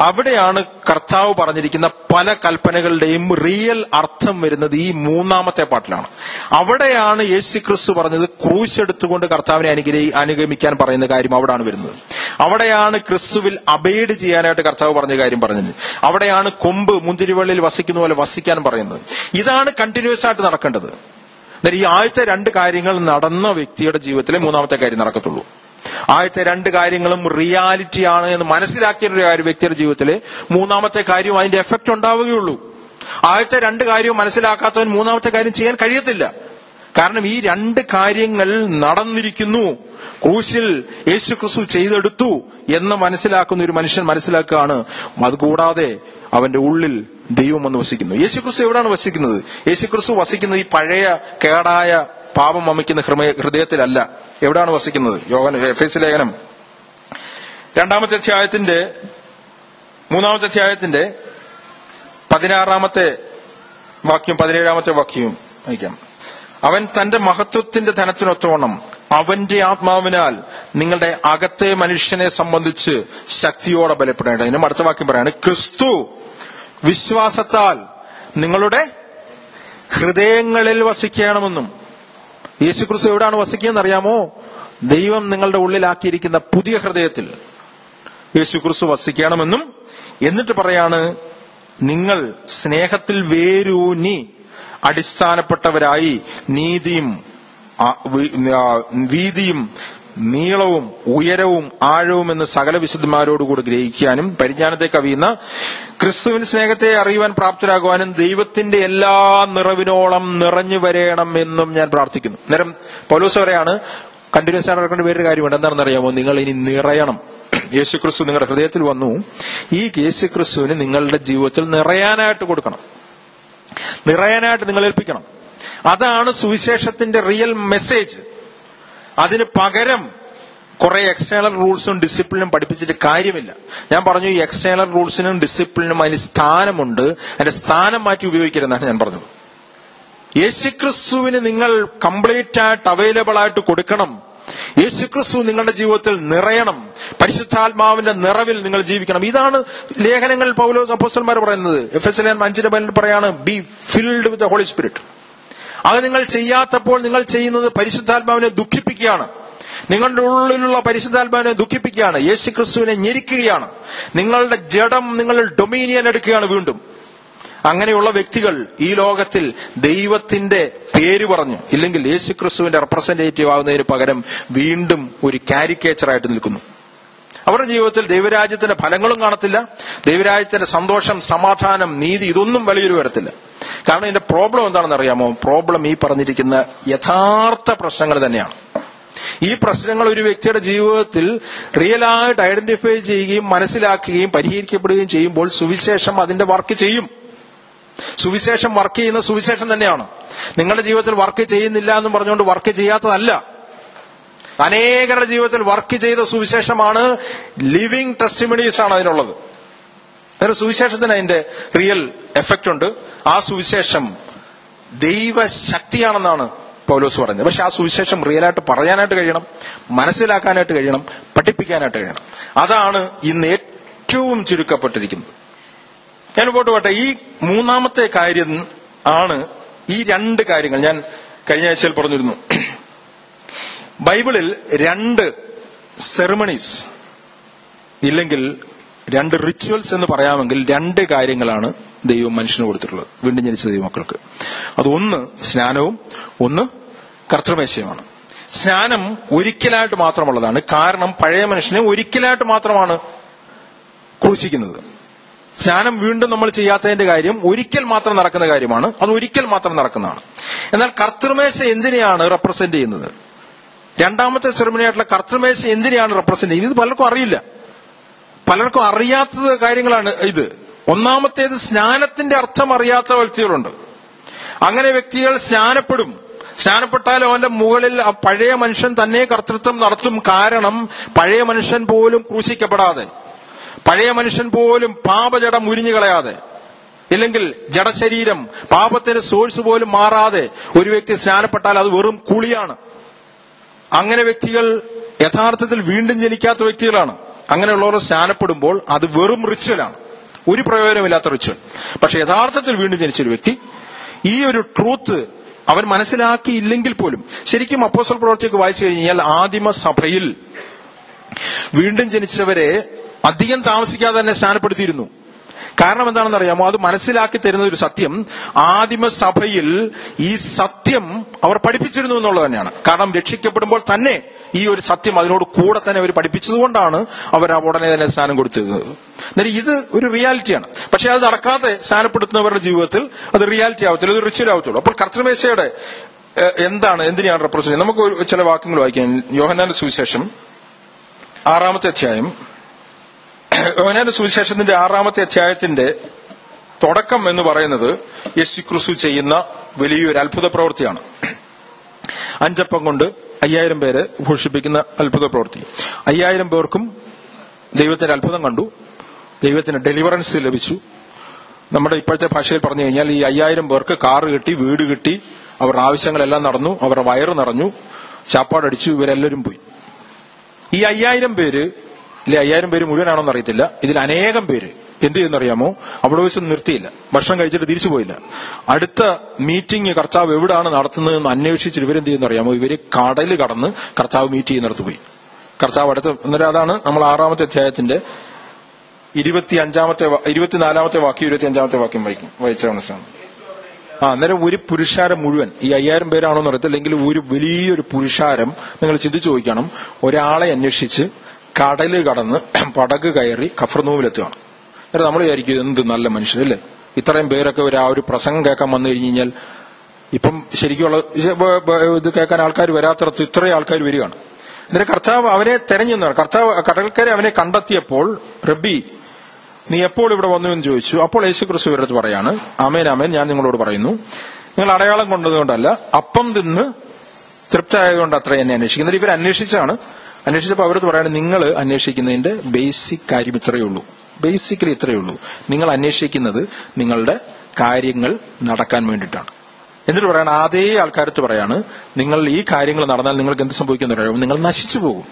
അവിടെയാണ് കർത്താവ് പറഞ്ഞിരിക്കുന്ന പല കൽപ്പനകളുടെയും റിയൽ അർത്ഥം വരുന്നത് ഈ മൂന്നാമത്തെ പാട്ടിലാണ്. അവിടെയാണ് യേശു ക്രിസ്തു പറഞ്ഞത് ക്രൂശ് എടുത്തുകൊണ്ട് കർത്താവിനെ അനുഗ്രഹി അനുഗമിക്കാൻ പറയുന്ന കാര്യം അവിടെയാണ് വരുന്നത്. അവിടെയാണ് ക്രിസ്തുവിൽ അബൈഡ് ചെയ്യാനായിട്ട് കർത്താവ് പറഞ്ഞ കാര്യം പറഞ്ഞത്. അവിടെയാണ് കൊമ്പ് മുന്തിരിവള്ളിയിൽ വസിക്കുന്ന പോലെ വസിക്കാൻ പറയുന്നത്. ഇതാണ് കണ്ടിന്യൂസ് ആയിട്ട് നടക്കേണ്ടത്. ഈ ആദ്യത്തെ രണ്ട് കാര്യങ്ങൾ നടന്ന വ്യക്തിയുടെ ജീവിതത്തിലെ മൂന്നാമത്തെ കാര്യം നടക്കത്തുള്ളൂ. ആദ്യത്തെ രണ്ട് കാര്യങ്ങളും റിയാലിറ്റിയാണ് എന്ന് മനസ്സിലാക്കിയ ഒരു കാര്യം വ്യക്തിയുടെ ജീവിതത്തിൽ മൂന്നാമത്തെ കാര്യം അതിന്റെ എഫക്റ്റ് ഉണ്ടാവുകയുള്ളൂ. ആദ്യത്തെ രണ്ട് കാര്യവും മനസ്സിലാക്കാത്തവൻ മൂന്നാമത്തെ കാര്യം ചെയ്യാൻ കഴിയത്തില്ല. കാരണം ഈ രണ്ട് കാര്യങ്ങൾ നടന്നിരിക്കുന്നു. ക്രൂശിൽ യേശു ക്രിസ്തു ചെയ്തെടുത്തു എന്ന് മനസ്സിലാക്കുന്ന ഒരു മനുഷ്യൻ മനസ്സിലാക്കുകയാണ്. അതുകൂടാതെ അവന്റെ ഉള്ളിൽ ദൈവം വന്ന് വസിക്കുന്നു. യേശു ക്രിസ്തു എവിടെയാണ് വസിക്കുന്നത്? യേശു ക്രിസ്തു വസിക്കുന്നത് ഈ പഴയ കേടായ പാപം വമിക്കുന്ന ഹൃദയത്തിലല്ല. എവിടെയാണ് വസിക്കുന്നത്? യോഗ എഫ് എസ് ലേഖനം. രണ്ടാമത്തെ അധ്യായത്തിന്റെ മൂന്നാമത്തെ അധ്യായത്തിന്റെ പതിനാറാമത്തെ വാക്യം പതിനേഴാമത്തെ വാക്യവും വായിക്കാം. അവൻ തന്റെ മഹത്വത്തിന്റെ ധനത്തിനൊത്തവണ്ണം അവന്റെ ആത്മാവിനാൽ നിങ്ങളുടെ അകത്തെ മനുഷ്യനെ സംബന്ധിച്ച് ശക്തിയോടെ ബലപ്പെടേണ്ടത്. അതിനും അടുത്ത വാക്യം പറയാണ് ക്രിസ്തു വിശ്വാസത്താൽ നിങ്ങളുടെ ഹൃദയങ്ങളിൽ വസിക്കണമെന്നും യേശു ക്രിസ്തു എവിടെയാണ് വസിക്കുകയെന്ന് അറിയാമോ ദൈവം നിങ്ങളുടെ ഉള്ളിലാക്കിയിരിക്കുന്ന പുതിയ ഹൃദയത്തിൽ യേശു ക്രിസ്തു വസിക്കണമെന്നും എന്നിട്ട് പറയാണ് നിങ്ങൾ സ്നേഹത്തിൽ വേരൂനി അടിസ്ഥാനപ്പെട്ടവരായി നീതിയും വീതിയും നീളവും ഉയരവും ആഴവും എന്ന് സകല വിശുദ്ധന്മാരോടുകൂടി ഗ്രഹിക്കാനും പരിജ്ഞാനത്തെ കവിയുന്ന ക്രിസ്തുവിൻ സ്നേഹത്തെ അറിയുവാൻ പ്രാപ്തരാകുവാനും ദൈവത്തിന്റെ എല്ലാ നിറവിനോളം നിറഞ്ഞു വരേണം എന്നും ഞാൻ പ്രാർത്ഥിക്കുന്നു. നേരം പൗലോസ് വരെയാണ് കണ്ടിന്യൂസ് ആയിട്ട് നടക്കേണ്ട വേറൊരു കാര്യമുണ്ട്. എന്താണെന്ന് അറിയാമോ നിങ്ങൾ ഇനി നിറയണം. യേശു ക്രിസ്തു നിങ്ങളുടെ ഹൃദയത്തിൽ വന്നു. ഈ യേശു ക്രിസ്തുവിന് നിങ്ങളുടെ ജീവിതത്തിൽ നിറയാനായിട്ട് കൊടുക്കണം. നിറയാനായിട്ട് നിങ്ങൾ ഏൽപ്പിക്കണം അതാണ് സുവിശേഷത്തിന്റെ റിയൽ മെസ്സേജ് അതിന് പകരം കുറെ എക്സ്റ്റേണൽ റൂൾസും ഡിസിപ്ലിനും പഠിപ്പിച്ചിട്ട് കാര്യമില്ല. ഞാൻ പറഞ്ഞു ഈ എക്സ്റ്റേണൽ റൂൾസിനും ഡിസിപ്ലിനും അതിന് സ്ഥാനമുണ്ട്. അതിന്റെ സ്ഥാനം മാറ്റി ഉപയോഗിക്കരുതെന്നാണ് ഞാൻ പറഞ്ഞത്. യേശുക്രിസ്തുവിന് നിങ്ങൾ കംപ്ലീറ്റ് ആയിട്ട് അവൈലബിൾ ആയിട്ട് കൊടുക്കണം. യേശുക്രിസ്തു നിങ്ങളുടെ ജീവിതത്തിൽ നിറയണം. പരിശുദ്ധാത്മാവിന്റെ നിറവിൽ നിങ്ങൾ ജീവിക്കണം. ഇതാണ് ലേഖനങ്ങളിൽ പൗലോസ് അപ്പോസ്റ്റന്മാർ പറയുന്നത്. എഫ് എസ് എൽ അഞ്ചിന്റെ പതിനെട്ട് പറയാണ് be filled with holy spirit അത് നിങ്ങൾ ചെയ്യാത്തപ്പോൾ നിങ്ങൾ ചെയ്യുന്നത് പരിശുദ്ധാത്മാവിനെ ദുഃഖിപ്പിക്കുകയാണ്. നിങ്ങളുടെ ഉള്ളിലുള്ള പരിശുദ്ധാത്മാവിനെ ദുഃഖിപ്പിക്കുകയാണ്. യേശു ക്രിസ്തുവിനെ ഞെരിക്കുകയാണ്. നിങ്ങളുടെ ജഡം നിങ്ങൾ ഡൊമീനിയൻ എടുക്കുകയാണ് വീണ്ടും. അങ്ങനെയുള്ള വ്യക്തികൾ ഈ ലോകത്തിൽ ദൈവത്തിന്റെ പേര് പറഞ്ഞു. ഇല്ലെങ്കിൽ യേശു ക്രിസ്തുവിന്റെ റെപ്രസെന്റേറ്റീവ് ആവുന്നതിന് പകരം വീണ്ടും ഒരു കാരിക്കേച്ചറായിട്ട് നിൽക്കുന്നു. അവരുടെ ജീവിതത്തിൽ ദൈവരാജ്യത്തിന്റെ ഫലങ്ങളും കാണത്തില്ല. ദൈവരാജ്യത്തിന്റെ സന്തോഷം സമാധാനം നീതി ഇതൊന്നും വലിയൊരു വരത്തില്ല. കാരണം ഇതിന്റെ പ്രോബ്ലം എന്താണെന്ന് അറിയാമോ? പ്രോബ്ലം ഈ പറഞ്ഞിരിക്കുന്ന യഥാർത്ഥ പ്രശ്നങ്ങൾ തന്നെയാണ്. ഈ പ്രശ്നങ്ങൾ ഒരു വ്യക്തിയുടെ ജീവിതത്തിൽ റിയലായിട്ട് ഐഡന്റിഫൈ ചെയ്യുകയും മനസ്സിലാക്കുകയും പരിഹരിക്കപ്പെടുകയും ചെയ്യുമ്പോൾ സുവിശേഷം അതിന്റെ വർക്ക് ചെയ്യും. സുവിശേഷം വർക്ക് ചെയ്യുന്ന സുവിശേഷം തന്നെയാണ്. നിങ്ങളുടെ ജീവിതത്തിൽ വർക്ക് ചെയ്യുന്നില്ല എന്ന് പറഞ്ഞുകൊണ്ട് വർക്ക് ചെയ്യാത്തതല്ല. അനേകരുടെ ജീവിതത്തിൽ വർക്ക് ചെയ്ത സുവിശേഷമാണ് ലിവിങ് ടെസ്റ്റിമണീസ് ആണ് അതിനുള്ളത്. ഒരു സുവിശേഷത്തിന് അതിന്റെ റിയൽ എഫക്റ്റ് ഉണ്ട്. ആ സുവിശേഷം ദൈവശക്തിയാണെന്നാണ് പൗലോസ് പറഞ്ഞത്. പക്ഷെ ആ സുവിശേഷം റിയലായിട്ട് പറയാനായിട്ട് കഴിയണം മനസ്സിലാക്കാനായിട്ട് കഴിയണം പഠിപ്പിക്കാനായിട്ട് കഴിയണം. അതാണ് ഇന്ന് ഏറ്റവും ചുരുക്കപ്പെട്ടിരിക്കുന്നത്. ഞാൻ പോട്ട് പോട്ടെ. ഈ മൂന്നാമത്തെ കാര്യം ആണ് ഈ രണ്ട് കാര്യങ്ങൾ. ഞാൻ കഴിഞ്ഞ ആഴ്ചയിൽ പറഞ്ഞിരുന്നു. ബൈബിളിൽ രണ്ട് സെറിമണീസ് ഇല്ലെങ്കിൽ രണ്ട് റിച്വൽസ് എന്ന് പറയാമെങ്കിൽ രണ്ട് കാര്യങ്ങളാണ് ദൈവം മനുഷ്യന് കൊടുത്തിട്ടുള്ളത്. വീണ്ടും ജനിച്ച ദൈവമക്കൾക്ക്. അത് ഒന്ന് സ്നാനവും ഒന്ന് കർത്തൃമേശയുമാണ്. സ്നാനം ഒരിക്കലായിട്ട് മാത്രമുള്ളതാണ്. കാരണം പഴയ മനുഷ്യനെ ഒരിക്കലായിട്ട് മാത്രമാണ് ക്രൂശിക്കുന്നത്. സ്നാനം വീണ്ടും നമ്മൾ ചെയ്യാത്തതിന്റെ കാര്യം ഒരിക്കൽ മാത്രം നടക്കുന്ന കാര്യമാണ്. അത് ഒരിക്കൽ മാത്രം നടക്കുന്നതാണ്. എന്നാൽ കർത്തൃമേശ എന്തിനെയാണ് റെപ്രസെന്റ് ചെയ്യുന്നത്? രണ്ടാമത്തെ സെറമണിയായിട്ടുള്ള കർത്തൃമേശ എന്തിനെയാണ് റെപ്രസെന്റ് ചെയ്യുന്നത്? ഇത് പലർക്കും അറിയില്ല. പലർക്കും അറിയാത്തത് കാര്യങ്ങളാണ് ഇത്. ഒന്നാമത്തേത് സ്നാനത്തിന്റെ അർത്ഥം അറിയാത്ത വ്യക്തികളുണ്ട്. അങ്ങനെ വ്യക്തികൾ സ്നാനപ്പെടും. സ്നാനപ്പെട്ടാൽ അവന്റെ മുകളിൽ ആ പഴയ മനുഷ്യൻ തന്നെ കർത്തൃത്വം നടത്തും കാരണം പഴയ മനുഷ്യൻ പോലും ക്രൂശിക്കപ്പെടാതെ. പഴയ മനുഷ്യൻ പോലും പാപജടം ഉരിഞ്ഞു കളയാതെ. ഇല്ലെങ്കിൽ ജഡശരീരം പാപത്തിന്റെ സോഴ്സ് പോലും മാറാതെ ഒരു വ്യക്തി സ്നാനപ്പെട്ടാൽ അത് വെറും കുളിയാണ്. അങ്ങനെ വ്യക്തികൾ യഥാർത്ഥത്തിൽ വീണ്ടും ജനിക്കാത്ത വ്യക്തികളാണ്. അങ്ങനെയുള്ളവർ സ്നാനപ്പെടുമ്പോൾ അത് വെറും റിച്വലാണ് ഒരു പ്രയോജനമില്ലാത്ത റിച്വൽ പക്ഷെ യഥാർത്ഥത്തിൽ വീണ്ടും ജനിച്ചൊരു വ്യക്തി ഈ ഒരു ട്രൂത്ത് അവൻ മനസ്സിലാക്കിയില്ലെങ്കിൽ പോലും ശരിക്കും അപ്പോസൽ പ്രവർത്തിയൊക്കെ വായിച്ചു കഴിഞ്ഞാൽ ആദിമ സഭയിൽ വീണ്ടും ജനിച്ചവരെ അധികം താമസിക്കാതെ തന്നെ സ്നാനപ്പെടുത്തിയിരുന്നു. കാരണം എന്താണെന്ന് അറിയാമോ? അത് മനസ്സിലാക്കി തരുന്ന ഒരു സത്യം. ആദിമ സഭയിൽ ഈ സത്യം അവർ പഠിപ്പിച്ചിരുന്നു എന്നുള്ളത് തന്നെയാണ്. കാരണം രക്ഷിക്കപ്പെടുമ്പോൾ തന്നെ ഈ ഒരു സത്യം അതിനോട് കൂടെ തന്നെ അവർ പഠിപ്പിച്ചതുകൊണ്ടാണ് അവർ ആ ഉടനെ തന്നെ സ്നാനം കൊടുത്തിരുന്നത് എന്നാൽ ഇത് ഒരു റിയാലിറ്റിയാണ്. പക്ഷെ അത് നടക്കാതെ സ്നാനപ്പെടുത്തുന്നവരുടെ ജീവിതത്തിൽ അത് റിയാലിറ്റി ആവത്തില്ല ഒരു റിച്വൽ ആവത്തുള്ളൂ അപ്പോൾ കർത്തൃമേശയുടെ എന്താണ് എന്തിനാണ് റെപ്രസെന്റ് ചെയ്യുന്നത് നമുക്ക് ചില വാക്യങ്ങൾ വായിക്കാം. യോഹന്നാന്റെ സുവിശേഷം ആറാമത്തെ അധ്യായം. യോഹന്നാന്റെ സുവിശേഷത്തിന്റെ ആറാമത്തെ അധ്യായത്തിന്റെ തുടക്കം എന്ന് പറയുന്നത് യേശു ക്രിസ്തു ചെയ്യുന്ന വലിയൊരു അത്ഭുത പ്രവൃത്തിയാണ്. അഞ്ചപ്പം കൊണ്ട് അയ്യായിരം പേരെ ഭൂഷിപ്പിക്കുന്ന അത്ഭുത പ്രവൃത്തി. അയ്യായിരം പേർക്കും ദൈവത്തിന്റെ അത്ഭുതം കണ്ടു. ദൈവത്തിന് ഡെലിവറൻസ് ലഭിച്ചു. നമ്മുടെ ഇപ്പോഴത്തെ ഭാഷയിൽ പറഞ്ഞു കഴിഞ്ഞാൽ ഈ അയ്യായിരം പേർക്ക് കാറ് കിട്ടി വീട് കിട്ടി അവരുടെ ആവശ്യങ്ങളെല്ലാം നടന്നു അവരുടെ വയറ് നിറഞ്ഞു ചാപ്പാടടിച്ചു ഇവരെല്ലാവരും പോയി. ഈ അയ്യായിരം പേര് അല്ലെ അയ്യായിരം പേര് മുഴുവനാണോന്ന് അറിയത്തില്ല. ഇതിൽ അനേകം പേര് എന്ത് ചെയ്യുന്നറിയാമോ? അവിടെ വെച്ച് നിർത്തിയില്ല. ഭക്ഷണം കഴിച്ചിട്ട് തിരിച്ചു പോയില്ല. അടുത്ത മീറ്റിംഗ് കർത്താവ് എവിടാണ് നടത്തുന്നതെന്ന് അന്വേഷിച്ചിട്ട് ഇവരെന്ത് ചെയ്യുന്നറിയാമോ? ഇവർ കടൽ കടന്ന് കർത്താവ് മീറ്റ് ചെയ്യുന്നിടത്ത് പോയി. കർത്താവ് അടുത്ത എന്നിട്ട് അതാണ് നമ്മൾ ആറാമത്തെ അധ്യായത്തിന്റെ ഇരുപത്തി അഞ്ചാമത്തെ ഇരുപത്തിനാലാമത്തെ വാക്യം ഇരുപത്തി അഞ്ചാമത്തെ വാക്യം വായിക്കും. വായിച്ച മനസ്സിലാണ് ആ അന്നേരം ഒരു പുരുഷാരം മുഴുവൻ ഈ അയ്യായിരം പേരാണോ എന്ന് അറിയത്തില്ലെങ്കിൽ ഒരു വലിയൊരു പുരുഷാരം നിങ്ങൾ ചിന്തിച്ചു ചോദിക്കണം. ഒരാളെ അന്വേഷിച്ച് കടൽ കടന്ന് പടക് കയറി കഫർനൂമിലെത്തുകയാണ്. എന്നിട്ട് നമ്മൾ വിചാരിക്കും എന്ത് നല്ല മനുഷ്യരല്ലേ ഇത്രയും പേരൊക്കെ ഒരു ആ ഒരു പ്രസംഗം കേൾക്കാൻ വന്നു കഴിഞ്ഞു കഴിഞ്ഞാൽ ഇപ്പം ശരിക്കുള്ള ഇത് കേൾക്കാൻ ആൾക്കാർ വരാത്തടത്ത് ഇത്രയും ആൾക്കാർ വരികയാണ്. എന്നിട്ട് കർത്താവ് അവനെ തെരഞ്ഞു കർത്താവ് കടൽക്കരെ അവനെ കണ്ടെത്തിയപ്പോൾ റബ്ബി നീ എപ്പോൾ ഇവിടെ വന്നു? എന്ന് ചോദിച്ചു. അപ്പോൾ യേശു ക്രിസ്തു ഇവരടുത്ത് പറയാണ് അമേൻ അമേൻ ഞാൻ നിങ്ങളോട് പറയുന്നു. നിങ്ങൾ അടയാളം കൊണ്ടതുകൊണ്ടല്ല അപ്പം തിന്ന് തൃപ്തരായതുകൊണ്ട് അത്ര എന്നെ അന്വേഷിക്കുന്നത് ഇവർ അന്വേഷിച്ചാണ് അന്വേഷിച്ചപ്പോൾ അവരത് പറയാണ് നിങ്ങൾ അന്വേഷിക്കുന്നതിന്റെ ബേസിക് കാര്യം ഇത്രയേ ഉള്ളൂ. ബേസിക്കലി ഇത്രയേ ഉള്ളൂ. നിങ്ങൾ അന്വേഷിക്കുന്നത് നിങ്ങളുടെ കാര്യങ്ങൾ നടക്കാൻ വേണ്ടിയിട്ടാണ്. എന്നിട്ട് പറയാണ് അതേ ആൾക്കാരത്ത് പറയാണ് നിങ്ങൾ ഈ കാര്യങ്ങൾ നടന്നാൽ നിങ്ങൾക്ക് എന്ത് സംഭവിക്കുന്ന പറയുമ്പോൾ നിങ്ങൾ നശിച്ചു പോകും.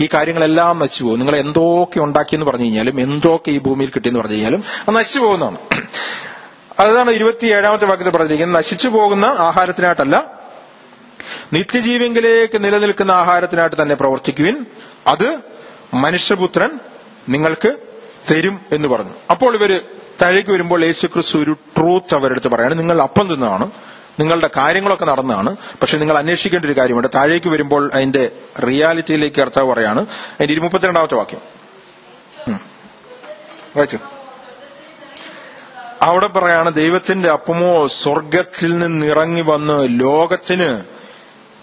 ഈ കാര്യങ്ങളെല്ലാം നശിച്ചു പോകും. നിങ്ങൾ എന്തൊക്കെ ഉണ്ടാക്കിയെന്ന് പറഞ്ഞു കഴിഞ്ഞാലും എന്തൊക്കെ ഈ ഭൂമിയിൽ കിട്ടിയെന്ന് പറഞ്ഞു കഴിഞ്ഞാലും അത് നശിച്ചു പോകുന്നതാണ്. അതാണ് ഇരുപത്തി ഏഴാമത്തെ വാക്യത്തിൽ പറഞ്ഞിരിക്കുന്നത്. നശിച്ചു പോകുന്ന ആഹാരത്തിനായിട്ടല്ല നിത്യജീവെങ്കിലേക്ക് നിലനിൽക്കുന്ന ആഹാരത്തിനായിട്ട് തന്നെ പ്രവർത്തിക്കുവിൻ. അത് മനുഷ്യപുത്രൻ നിങ്ങൾക്ക് തരും എന്ന് പറഞ്ഞു. അപ്പോൾ ഇവർ താഴേക്ക് വരുമ്പോൾ യേശു ക്രിസ്തു ഒരു ട്രൂത്ത് അവരെടുത്ത് പറയാണ്. നിങ്ങൾ അപ്പം തിന്നതാണ്. നിങ്ങളുടെ കാര്യങ്ങളൊക്കെ നടന്നതാണ്. പക്ഷെ നിങ്ങൾ അന്വേഷിക്കേണ്ട ഒരു കാര്യമുണ്ട്. താഴേക്ക് വരുമ്പോൾ അതിന്റെ റിയാലിറ്റിയിലേക്ക് കർത്താവ് പറയാണ്. അതിന്റെ ഇരുമുപ്പത്തിരണ്ടാമത്തെ വാക്യം. വായിച്ചു? അവിടെ പറയാണ് ദൈവത്തിന്റെ അപ്പമോ സ്വർഗത്തിൽ നിന്ന് ഇറങ്ങി വന്ന് ലോകത്തിന്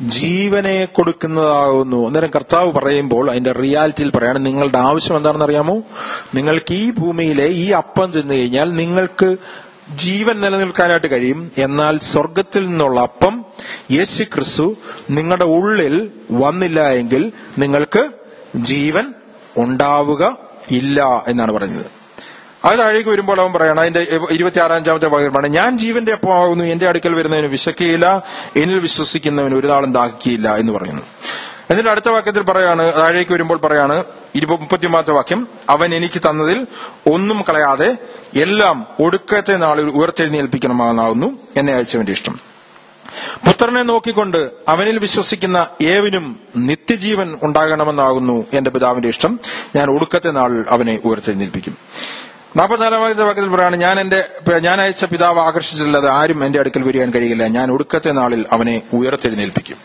ജീവനെ കൊടുക്കുന്നതാകുന്നു അന്നേരം കർത്താവ് പറയുമ്പോൾ അതിന്റെ റിയാലിറ്റിയിൽ പറയാണ് നിങ്ങളുടെ ആവശ്യം എന്താണെന്ന് അറിയാമോ? നിങ്ങൾക്ക് ഈ ഭൂമിയിലെ ഈ അപ്പം തിന്നു കഴിഞ്ഞാൽ നിങ്ങൾക്ക് ജീവൻ നിലനിൽക്കാനായിട്ട് കഴിയും. എന്നാൽ സ്വർഗത്തിൽ നിന്നുള്ള അപ്പം യേശു ക്രിസ്തു നിങ്ങളുടെ ഉള്ളിൽ വന്നില്ല എങ്കിൽ നിങ്ങൾക്ക് ജീവൻ ഉണ്ടാവുക ഇല്ല എന്നാണ് പറയുന്നത്. അത് താഴേക്ക് വരുമ്പോൾ അവൻ പറയണം അതിന്റെ ഇരുപത്തി ആറാഞ്ചാമത്തെ ഭാഗമാണ് ഞാൻ ജീവന്റെ അപ്പമാകുന്നു എന്റെ അടുക്കൽ വരുന്നതിന് വിശക്കുകയില്ല എന്നിൽ വിശ്വസിക്കുന്നവന് ഒരു നാളും ദാഹിക്കുകയില്ല എന്ന് പറയുന്നു. എന്നിട്ട് അടുത്ത വാക്യത്തിൽ പറയാണ് താഴേക്ക് വരുമ്പോൾ പറയാണ് ഇരുപ മുപ്പത്തിയൊമ്പതാമത്തെ വാക്യം അവൻ എനിക്ക് തന്നതിൽ ഒന്നും കളയാതെ എല്ലാം ഒടുക്കത്തെ നാളിൽ ഉയർത്തെഴുന്നേൽപ്പിക്കണമെന്നാകുന്നു എന്നെ അയച്ചവന്റെ ഇഷ്ടം. പുത്രനെ നോക്കിക്കൊണ്ട് അവനിൽ വിശ്വസിക്കുന്ന ഏവനും നിത്യജീവൻ ഉണ്ടാകണമെന്നാകുന്നു എന്റെ പിതാവിന്റെ ഇഷ്ടം. ഞാൻ ഒടുക്കത്തെ നാളിൽ അവനെ ഉയർത്തെഴുന്നേൽപ്പിക്കും. നാൽപ്പത്തിനാലാമത്തെ വാക്യത്തിൽ പറയാണ് ഞാൻ എന്റെ ഞാൻ അയച്ച പിതാവ് ആകർഷിച്ചിട്ടുള്ളത് ആരും എന്റെ അടുക്കൽ വരികയാൻ കഴിയില്ല. ഞാൻ ഒടുക്കത്തെ നാളിൽ അവനെ ഉയർത്തെഴുന്നേൽപ്പിക്കും.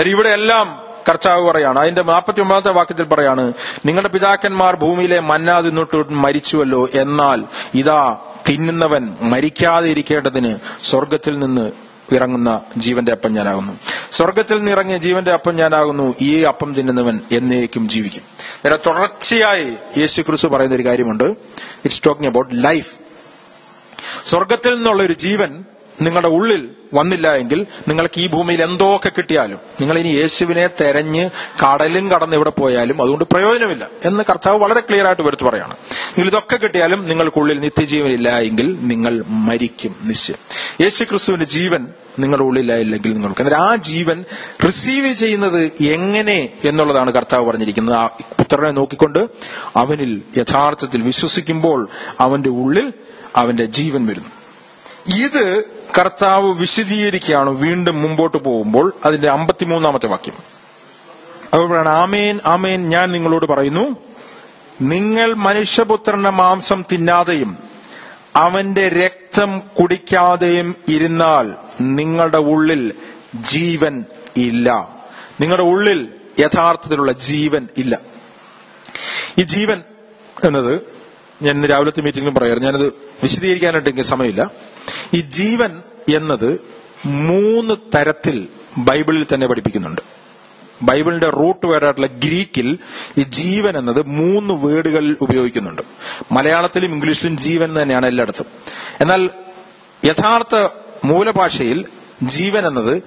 ഇവിടെ എല്ലാം കർത്താവ് പറയാണ്. അതിന്റെ നാൽപ്പത്തി ഒമ്പതാമത്തെ വാക്യത്തിൽ പറയാണ് നിങ്ങളുടെ പിതാക്കന്മാർ ഭൂമിയിലെ മന്നാ തിന്നിട്ട് മരിച്ചുവല്ലോ എന്നാൽ ഇതാ തിന്നുന്നവൻ മരിക്കാതെ ഇരിക്കേണ്ടതിന് സ്വർഗത്തിൽ നിന്ന് ഇറങ്ങുന്ന ജീവന്റെ അപ്പം ഞാനാകുന്നു. സ്വർഗത്തിൽ നിന്ന് ഇറങ്ങിയ ജീവന്റെ അപ്പം ഞാനാകുന്നു. ഈ അപ്പം തിന്നുന്നവൻ എന്നേക്കും ജീവിക്കും. നേരെ തുടർച്ചയായി യേശു ക്രിസ്തു പറയുന്ന ഒരു കാര്യമുണ്ട്. ഇറ്റ്സ് ടോക്കിംഗ് അബൌട്ട് ലൈഫ് സ്വർഗത്തിൽ നിന്നുള്ള ഒരു ജീവൻ നിങ്ങളുടെ ഉള്ളിൽ വന്നില്ല എങ്കിൽ നിങ്ങൾക്ക് ഈ ഭൂമിയിൽ എന്തൊക്കെ കിട്ടിയാലും നിങ്ങൾ ഇനി യേശുവിനെ തെരഞ്ഞ് കടലും കടന്ന് ഇവിടെ പോയാലും അതുകൊണ്ട് പ്രയോജനമില്ല എന്ന് കർത്താവ് വളരെ ക്ലിയർ ആയിട്ട് വരുത്തു പറയാണ്. നിങ്ങൾ ഇതൊക്കെ കിട്ടിയാലും നിങ്ങൾക്കുള്ളിൽ നിത്യജീവനില്ല എങ്കിൽ നിങ്ങൾ മരിക്കും നിശ്ചയം. യേശു ക്രിസ്തുവിന്റെ ജീവൻ നിങ്ങളുടെ ഉള്ളിലായില്ലെങ്കിൽ നിങ്ങൾക്ക്. എന്നാൽ ആ ജീവൻ റിസീവ് ചെയ്യുന്നത് എങ്ങനെ എന്നുള്ളതാണ് കർത്താവ് പറഞ്ഞിരിക്കുന്നത്. ആ പുത്രനെ നോക്കിക്കൊണ്ട് അവനിൽ യഥാർത്ഥത്തിൽ വിശ്വസിക്കുമ്പോൾ അവന്റെ ഉള്ളിൽ അവന്റെ ജീവൻ വരുന്നു. ഇത് കർത്താവ് വിശദീകരിക്കുകയാണ് വീണ്ടും മുമ്പോട്ട് പോകുമ്പോൾ അതിന്റെ അമ്പത്തിമൂന്നാമത്തെ വാക്യം. അതുകൊണ്ടാണ് ആമേൻ ആമേൻ ഞാൻ നിങ്ങളോട് പറയുന്നു നിങ്ങൾ മനുഷ്യപുത്രന്റെ മാംസം തിന്നാതെയും അവന്റെ രക്തം കുടിക്കാതെയും ഇരുന്നാൽ നിങ്ങളുടെ ഉള്ളിൽ ജീവൻ ഇല്ല. നിങ്ങളുടെ ഉള്ളിൽ യഥാർത്ഥത്തിലുള്ള ജീവൻ ഇല്ല. ഈ ജീവൻ എന്നത് ഞാൻ ഇന്ന് രാവിലത്തെ മീറ്റിംഗിലും പറയാറ്. ഞാനത് വിശദീകരിക്കാനായിട്ട് എനിക്ക് സമയമില്ല. ഈ ജീവൻ എന്നത് മൂന്ന് തരത്തിൽ ബൈബിളിൽ തന്നെ പഠിപ്പിക്കുന്നുണ്ട്. ബൈബിളിന്റെ റൂട്ട് വേർഡായിട്ടുള്ള ഗ്രീക്കിൽ ഈ ജീവൻ എന്നത് മൂന്ന് വേർഡുകളിൽ ഉപയോഗിക്കുന്നുണ്ട്. മലയാളത്തിലും ഇംഗ്ലീഷിലും ജീവൻ തന്നെയാണ് എല്ലായിടത്തും. എന്നാൽ യഥാർത്ഥ മൂലഭാഷയിൽ ജീവൻ എന്നത്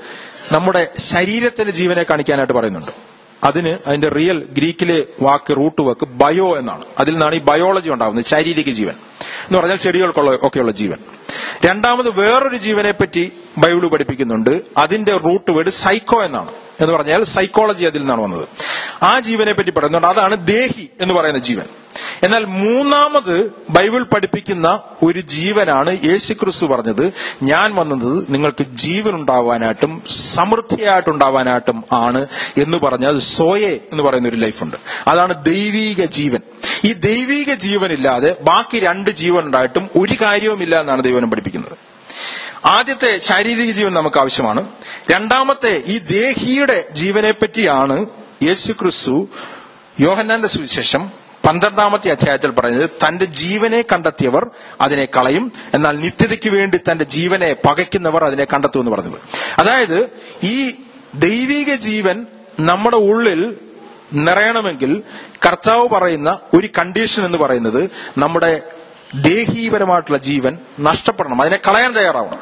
നമ്മുടെ ശരീരത്തിന്റെ ജീവനെ കാണിക്കാനായിട്ട് പറയുന്നുണ്ട്. അതിന് അതിന്റെ റിയൽ ഗ്രീക്കിലെ വാക്ക് റൂട്ട് വാക്ക് ബയോ എന്നാണ്. അതിൽ നിന്നാണ് ഈ ബയോളജി ഉണ്ടാകുന്നത് ശാരീരിക ജീവൻ. എന്ന് പറഞ്ഞാൽ ചെടികൾക്കുള്ള ഒക്കെയുള്ള ജീവൻ. രണ്ടാമത് വേറൊരു ജീവനെ പറ്റി ബൈബിൾ പഠിപ്പിക്കുന്നുണ്ട്. അതിന്റെ റൂട്ട് വേർഡ് സൈക്കോ എന്നാണ്. എന്ന് പറഞ്ഞാൽ സൈക്കോളജി അതിൽ നിന്നാണ് വന്നത്. ആ ജീവനെ പറ്റി പറയുന്നുണ്ട്. അതാണ് ദേഹി എന്ന് പറയുന്ന ജീവൻ. എന്നാൽ മൂന്നാമത് ബൈബിൾ പഠിപ്പിക്കുന്ന ഒരു ജീവനാണ് യേശുക്രിസ്തു പറഞ്ഞത്. ഞാൻ വന്നത് നിങ്ങൾക്ക് ജീവൻ ഉണ്ടാവാനായിട്ടും സമൃദ്ധിയായിട്ടുണ്ടാവാനായിട്ടും ആണ് എന്ന് പറഞ്ഞാൽ സോയെ എന്ന് പറയുന്ന ഒരു ലൈഫുണ്ട്. അതാണ് ദൈവീക ജീവൻ. ഈ ദൈവീക ജീവനില്ലാതെ ബാക്കി രണ്ട് ജീവൻ ഉണ്ടായിട്ടും ഒരു കാര്യവുമില്ല എന്നാണ് ദൈവനം പഠിപ്പിക്കുന്നത്. ആദ്യത്തെ ശാരീരിക ജീവൻ നമുക്ക് ആവശ്യമാണ്. രണ്ടാമത്തെ ഈ ദേഹിയുടെ ജീവനെ പറ്റിയാണ് യേശു ക്രിസ്തു യോഹന്നാന്റെ സുവിശേഷം പന്ത്രണ്ടാമത്തെ അധ്യായത്തിൽ പറയുന്നത് തന്റെ ജീവനെ കണ്ടെത്തിയവർ അതിനെ കളയും എന്നാൽ നിത്യതയ്ക്ക് വേണ്ടി തന്റെ ജീവനെ പകയ്ക്കുന്നവർ അതിനെ കണ്ടെത്തും എന്ന് പറഞ്ഞത്. അതായത് ഈ ദൈവിക ജീവൻ നമ്മുടെ ഉള്ളിൽ നിറയണമെങ്കിൽ കർത്താവ് പറയുന്ന ഒരു കണ്ടീഷൻ എന്ന് പറയുന്നത് നമ്മുടെ ദേഹീപരമായിട്ടുള്ള ജീവൻ നഷ്ടപ്പെടണം അതിനെ കളയാൻ തയ്യാറാവണം.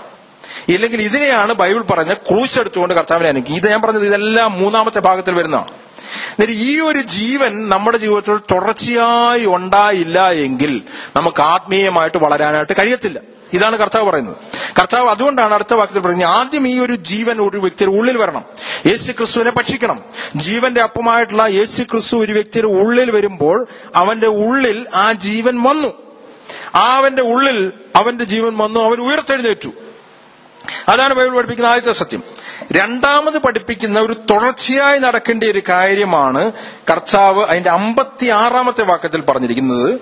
ഇല്ലെങ്കിൽ ഇതിനെയാണ് ബൈബിൾ പറഞ്ഞ ക്രൂശ് എടുത്തുകൊണ്ട് കർത്താവിനെ അനുഭവിക്കും ഇത് ഞാൻ പറഞ്ഞത് ഇതെല്ലാം മൂന്നാമത്തെ ഭാഗത്തിൽ വരുന്നതാണ്. എന്നിട്ട് ഈ ഒരു ജീവൻ നമ്മുടെ ജീവിതത്തിൽ തുടർച്ചയായി ഉണ്ടായില്ല എങ്കിൽ നമുക്ക് ആത്മീയമായിട്ട് വളരാനായിട്ട് കഴിയത്തില്ല. ഇതാണ് കർത്താവ് പറയുന്നത്. കർത്താവ് അതുകൊണ്ടാണ് അടുത്ത വാക്യത്തിൽ പറയുന്നത് ആദ്യം ഈ ഒരു ജീവൻ ഒരു വ്യക്തിയുടെ ഉള്ളിൽ വരണം. യേശു ക്രിസ്തുവിനെ ഭക്ഷിക്കണം. ജീവന്റെ അപ്പമായിട്ടുള്ള യേശു ക്രിസ്തു ഒരു വ്യക്തിയുടെ ഉള്ളിൽ വരുമ്പോൾ അവന്റെ ഉള്ളിൽ ആ ജീവൻ വന്നു. ആ അവന്റെ ഉള്ളിൽ അവന്റെ ജീവൻ വന്നു അവൻ ഉയർത്തെഴുന്നേറ്റു. അതാണ് ബൈബിൾ പഠിപ്പിക്കുന്ന ആദ്യത്തെ സത്യം. രണ്ടാമത് പഠിപ്പിക്കുന്ന ഒരു തുടർച്ചയായി നടക്കേണ്ട ഒരു കാര്യമാണ് കർത്താവ് അതിന്റെ അമ്പത്തി ആറാമത്തെ വാക്യത്തിൽ പറഞ്ഞിരിക്കുന്നത്.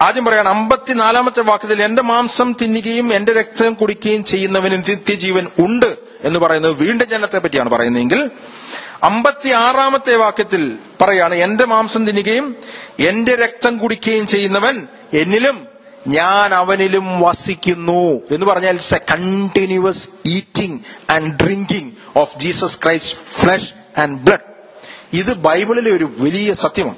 ആദ്യം പറയാണ് അമ്പത്തിനാലാമത്തെ വാക്യത്തിൽ എന്റെ മാംസം തിന്നുകയും എന്റെ രക്തം കുടിക്കുകയും ചെയ്യുന്നവന് നിത്യജീവൻ ഉണ്ട് എന്ന് പറയുന്നത് വീണ്ടും ജനത്തെ പറ്റിയാണ് പറയുന്നതെങ്കിൽ അമ്പത്തി ആറാമത്തെ വാക്യത്തിൽ പറയാണ് എന്റെ മാംസം തിന്നുകയും എന്റെ രക്തം കുടിക്കുകയും ചെയ്യുന്നവൻ എന്നിലും ഞാൻ അവനിലും വസിക്കുന്നു. എന്ന് പറഞ്ഞാൽ it's a continuous eating and drinking of Jesus Christ flesh and blood ഇത് ബൈബിളിലെ ഒരു വലിയ സത്യമാണ്.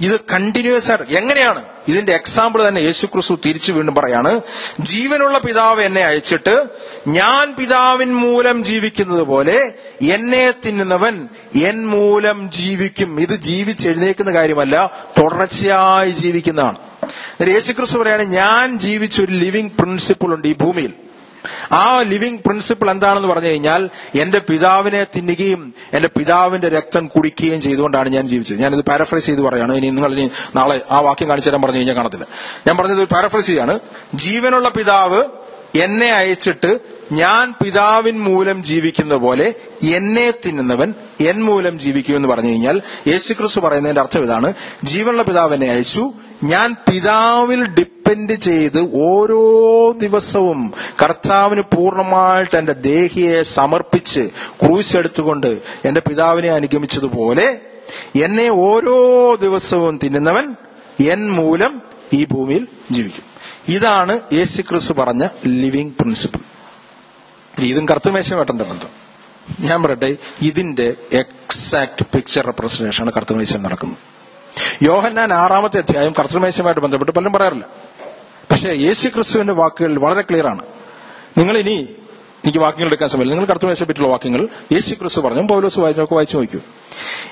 ഇത് കണ്ടിന്യൂസ് ആയിട്ട് എങ്ങനെയാണ്? ഇതിന്റെ എക്സാമ്പിൾ തന്നെ യേശു ക്രിസ്തു തിരിച്ചു വീണ്ടും പറയാണ്. ജീവനുള്ള പിതാവ് എന്നെ അയച്ചിട്ട് ഞാൻ പിതാവിൻ മൂലം ജീവിക്കുന്നത് പോലെ എന്നെ തിന്നുന്നവൻ എൻ മൂലം ജീവിക്കും. ഇത് ജീവിച്ചെഴുന്നേക്കുന്ന കാര്യമല്ല തുടർച്ചയായി ജീവിക്കുന്നതാണ്. എന്നിട്ട് യേശു ക്രിസ്തു പറയാണ് ഞാൻ ജീവിച്ച ഒരു ലിവിങ് പ്രിൻസിപ്പിൾ ഉണ്ട് ഈ ഭൂമിയിൽ. ആ ലിവിങ് പ്രിൻസിപ്പിൾ എന്താണെന്ന് പറഞ്ഞു കഴിഞ്ഞാൽ എന്റെ പിതാവിനെ തിന്നുകയും എന്റെ പിതാവിന്റെ രക്തം കുടിക്കുകയും ചെയ്തുകൊണ്ടാണ് ഞാൻ ജീവിച്ചത്. ഞാനിത് പാരഫ്രൈസ് ചെയ്ത് പറയാണ്. ഇനി നിങ്ങൾ ഇനി നാളെ ആ വാക്യം കാണിച്ചു തരാൻ പറഞ്ഞു കഴിഞ്ഞാൽ കാണത്തില്ല. ഞാൻ പറഞ്ഞത് പാരഫ്രൈസ് ചെയ്യാണ്. ജീവനുള്ള പിതാവ് എന്നെ അയച്ചിട്ട് ഞാൻ പിതാവിൻ മൂലം ജീവിക്കുന്ന പോലെ എന്നെ തിന്നുന്നവൻ എൻ മൂലം ജീവിക്കൂ എന്ന് പറഞ്ഞു കഴിഞ്ഞാൽ യേശു ക്രിസ്തു പറയുന്നതിന്റെ അർത്ഥം ഇതാണ് ജീവനുള്ള പിതാവ് എന്നെ അയച്ചു ഞാൻ പിതാവിൽ ഡിപ്പെൻഡ് ചെയ്ത് ഓരോ ദിവസവും കർത്താവിന് പൂർണമായിട്ട് എന്റെ ദേഹിയെ സമർപ്പിച്ച് ക്രൂശ് എടുത്തുകൊണ്ട് എന്റെ പിതാവിനെ അനുഗമിച്ചതുപോലെ എന്നെ ഓരോ ദിവസവും തിന്നുന്നവൻ എൻ മൂലം ഈ ഭൂമിയിൽ ജീവിക്കും. ഇതാണ് യേശു ക്രിസ്തു പറഞ്ഞ ലിവിങ് പ്രിൻസിപ്പിൾ. ഇതും കർത്തമേശമായിട്ടും തന്നെ ഞാൻ പറയട്ടെ ഇതിന്റെ എക്സാക്ട് പിക്ചർ റെപ്രസെന്റേഷൻ ആണ് കർത്തമേശം നടക്കുന്നത്. യോഹന്നാൻ ആറാമത്തെ അധ്യായം കർത്തൃമേശയുമായിട്ട് ബന്ധപ്പെട്ട് പലരും പറയാറില്ല. പക്ഷേ യേശു ക്രിസ്തുവിന്റെ വാക്കുകൾ വളരെ ക്ലിയർ ആണ്. നിങ്ങൾ ഇനി എനിക്ക് വാക്യങ്ങൾ എടുക്കാൻ സമയമില്ല. നിങ്ങൾ കർത്തൃമേശയെ പറ്റിയുള്ള വാക്യങ്ങൾ യേശു ക്രിസ്തു പറഞ്ഞു. പൗലോസ് വായിച്ചു വായിച്ചു നോക്കൂ.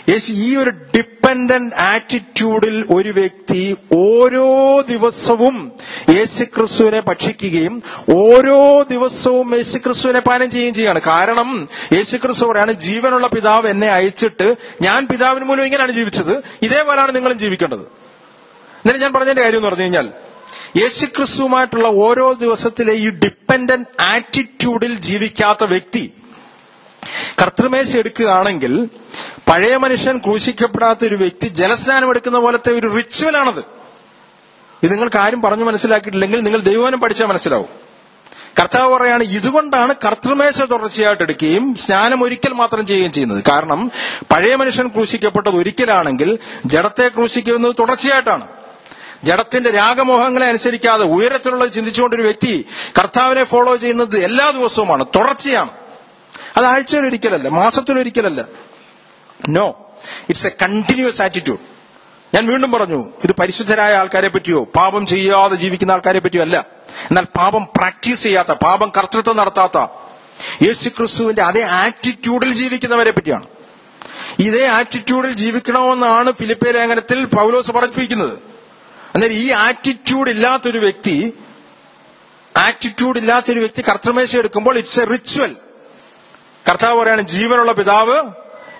യേശു ഈ ഒരു ഡിപ്പെൻഡ് ഡിപ്പെൻഡന്റ് ആറ്റിറ്റ്യൂഡിൽ ഒരു വ്യക്തി ഓരോ ദിവസവും യേശുക്രിസ്തുവിനെ ഭക്ഷിക്കുകയും ഓരോ ദിവസവും യേശുക്രിസ്തുവിനെ പാനം ചെയ്യുകയും ചെയ്യാണ്. കാരണം യേശുക്രിസ്തു പറയാണ് ജീവനുള്ള പിതാവ് എന്നെ അയച്ചിട്ട് ഞാൻ പിതാവിന് മൂലം ഇങ്ങനെയാണ് ജീവിച്ചത്. ഇതേപോലെയാണ് നിങ്ങളും ജീവിക്കേണ്ടത്. എന്നിട്ട് ഞാൻ പറഞ്ഞതിന്റെ കാര്യം എന്ന് പറഞ്ഞു കഴിഞ്ഞാൽ യേശുക്രിസ്തുവുമായിട്ടുള്ള ഓരോ ദിവസത്തിലെ ഈ ഡിപ്പെൻഡന്റ് ആറ്റിറ്റ്യൂഡിൽ ജീവിക്കാത്ത വ്യക്തി കർത്തൃമേശ എടുക്കുകയാണെങ്കിൽ പഴയ മനുഷ്യൻ ക്രൂശിക്കപ്പെടാത്ത ഒരു വ്യക്തി ജലസ്നാനം എടുക്കുന്ന പോലത്തെ ഒരു റിച്വലാണത് ഇത് നിങ്ങൾക്ക് ആരും പറഞ്ഞു മനസ്സിലാക്കിയിട്ടില്ലെങ്കിൽ നിങ്ങൾ ദൈവനം പഠിച്ചാൽ മനസ്സിലാവും. കർത്താവ് പറയാണ് ഇതുകൊണ്ടാണ് കർത്തൃമേശ തുടർച്ചയായിട്ട് എടുക്കുകയും സ്നാനം ഒരിക്കൽ മാത്രം ചെയ്യുകയും ചെയ്യുന്നത്. കാരണം പഴയ മനുഷ്യൻ ക്രൂശിക്കപ്പെട്ടത് ഒരിക്കലാണെങ്കിൽ ജഡത്തെ ക്രൂശിക്കുന്നത് തുടർച്ചയായിട്ടാണ്. ജഡത്തിന്റെ രാഗമോഹങ്ങളെ അനുസരിക്കാതെ ഉയരത്തിലുള്ളത് ചിന്തിച്ചുകൊണ്ടൊരു വ്യക്തി കർത്താവിനെ ഫോളോ ചെയ്യുന്നത് എല്ലാ ദിവസവുമാണ്. തുടർച്ചയാണ്. അത് ആഴ്ചയിലൊരിക്കലല്ല മാസത്തിലൊരിക്കലല്ല. No it's a continuous attitude ഞാൻ വീണ്ടും പറഞ്ഞു ഇത് പരിശുദ്ധരായ ആൾക്കാരെ പറ്റിയോ പാപം ചെയ്യാതെ ജീവിക്കുന്ന ആൾക്കാരെ പറ്റിയോ അല്ല. എന്നാൽ പാപം പ്രാക്ടീസ് ചെയ്യാത്ത പാപം കർത്തൃത്വം നടത്താത്ത യേശു ക്രിസ്തുവിന്റെ അതേ ആറ്റിറ്റ്യൂഡിൽ ജീവിക്കുന്നവരെ പറ്റിയാണ്. ഇതേ ആറ്റിറ്റ്യൂഡിൽ ജീവിക്കണമെന്നാണ് ഫിലിപ്പേ ലേഖനത്തിൽ പൗലോസ് പറഞ്ഞിരിക്കുന്നത് അന്നേരം ഈ ആറ്റിറ്റ്യൂഡ് ഇല്ലാത്തൊരു വ്യക്തി ആറ്റിറ്റ്യൂഡ് ഇല്ലാത്തൊരു വ്യക്തി കർത്തൃമേശ എടുക്കുമ്പോൾ ഇറ്റ്സ് എ റിച്വൽ കർത്താവ് പറയാണ് ജീവനുള്ള പിതാവ്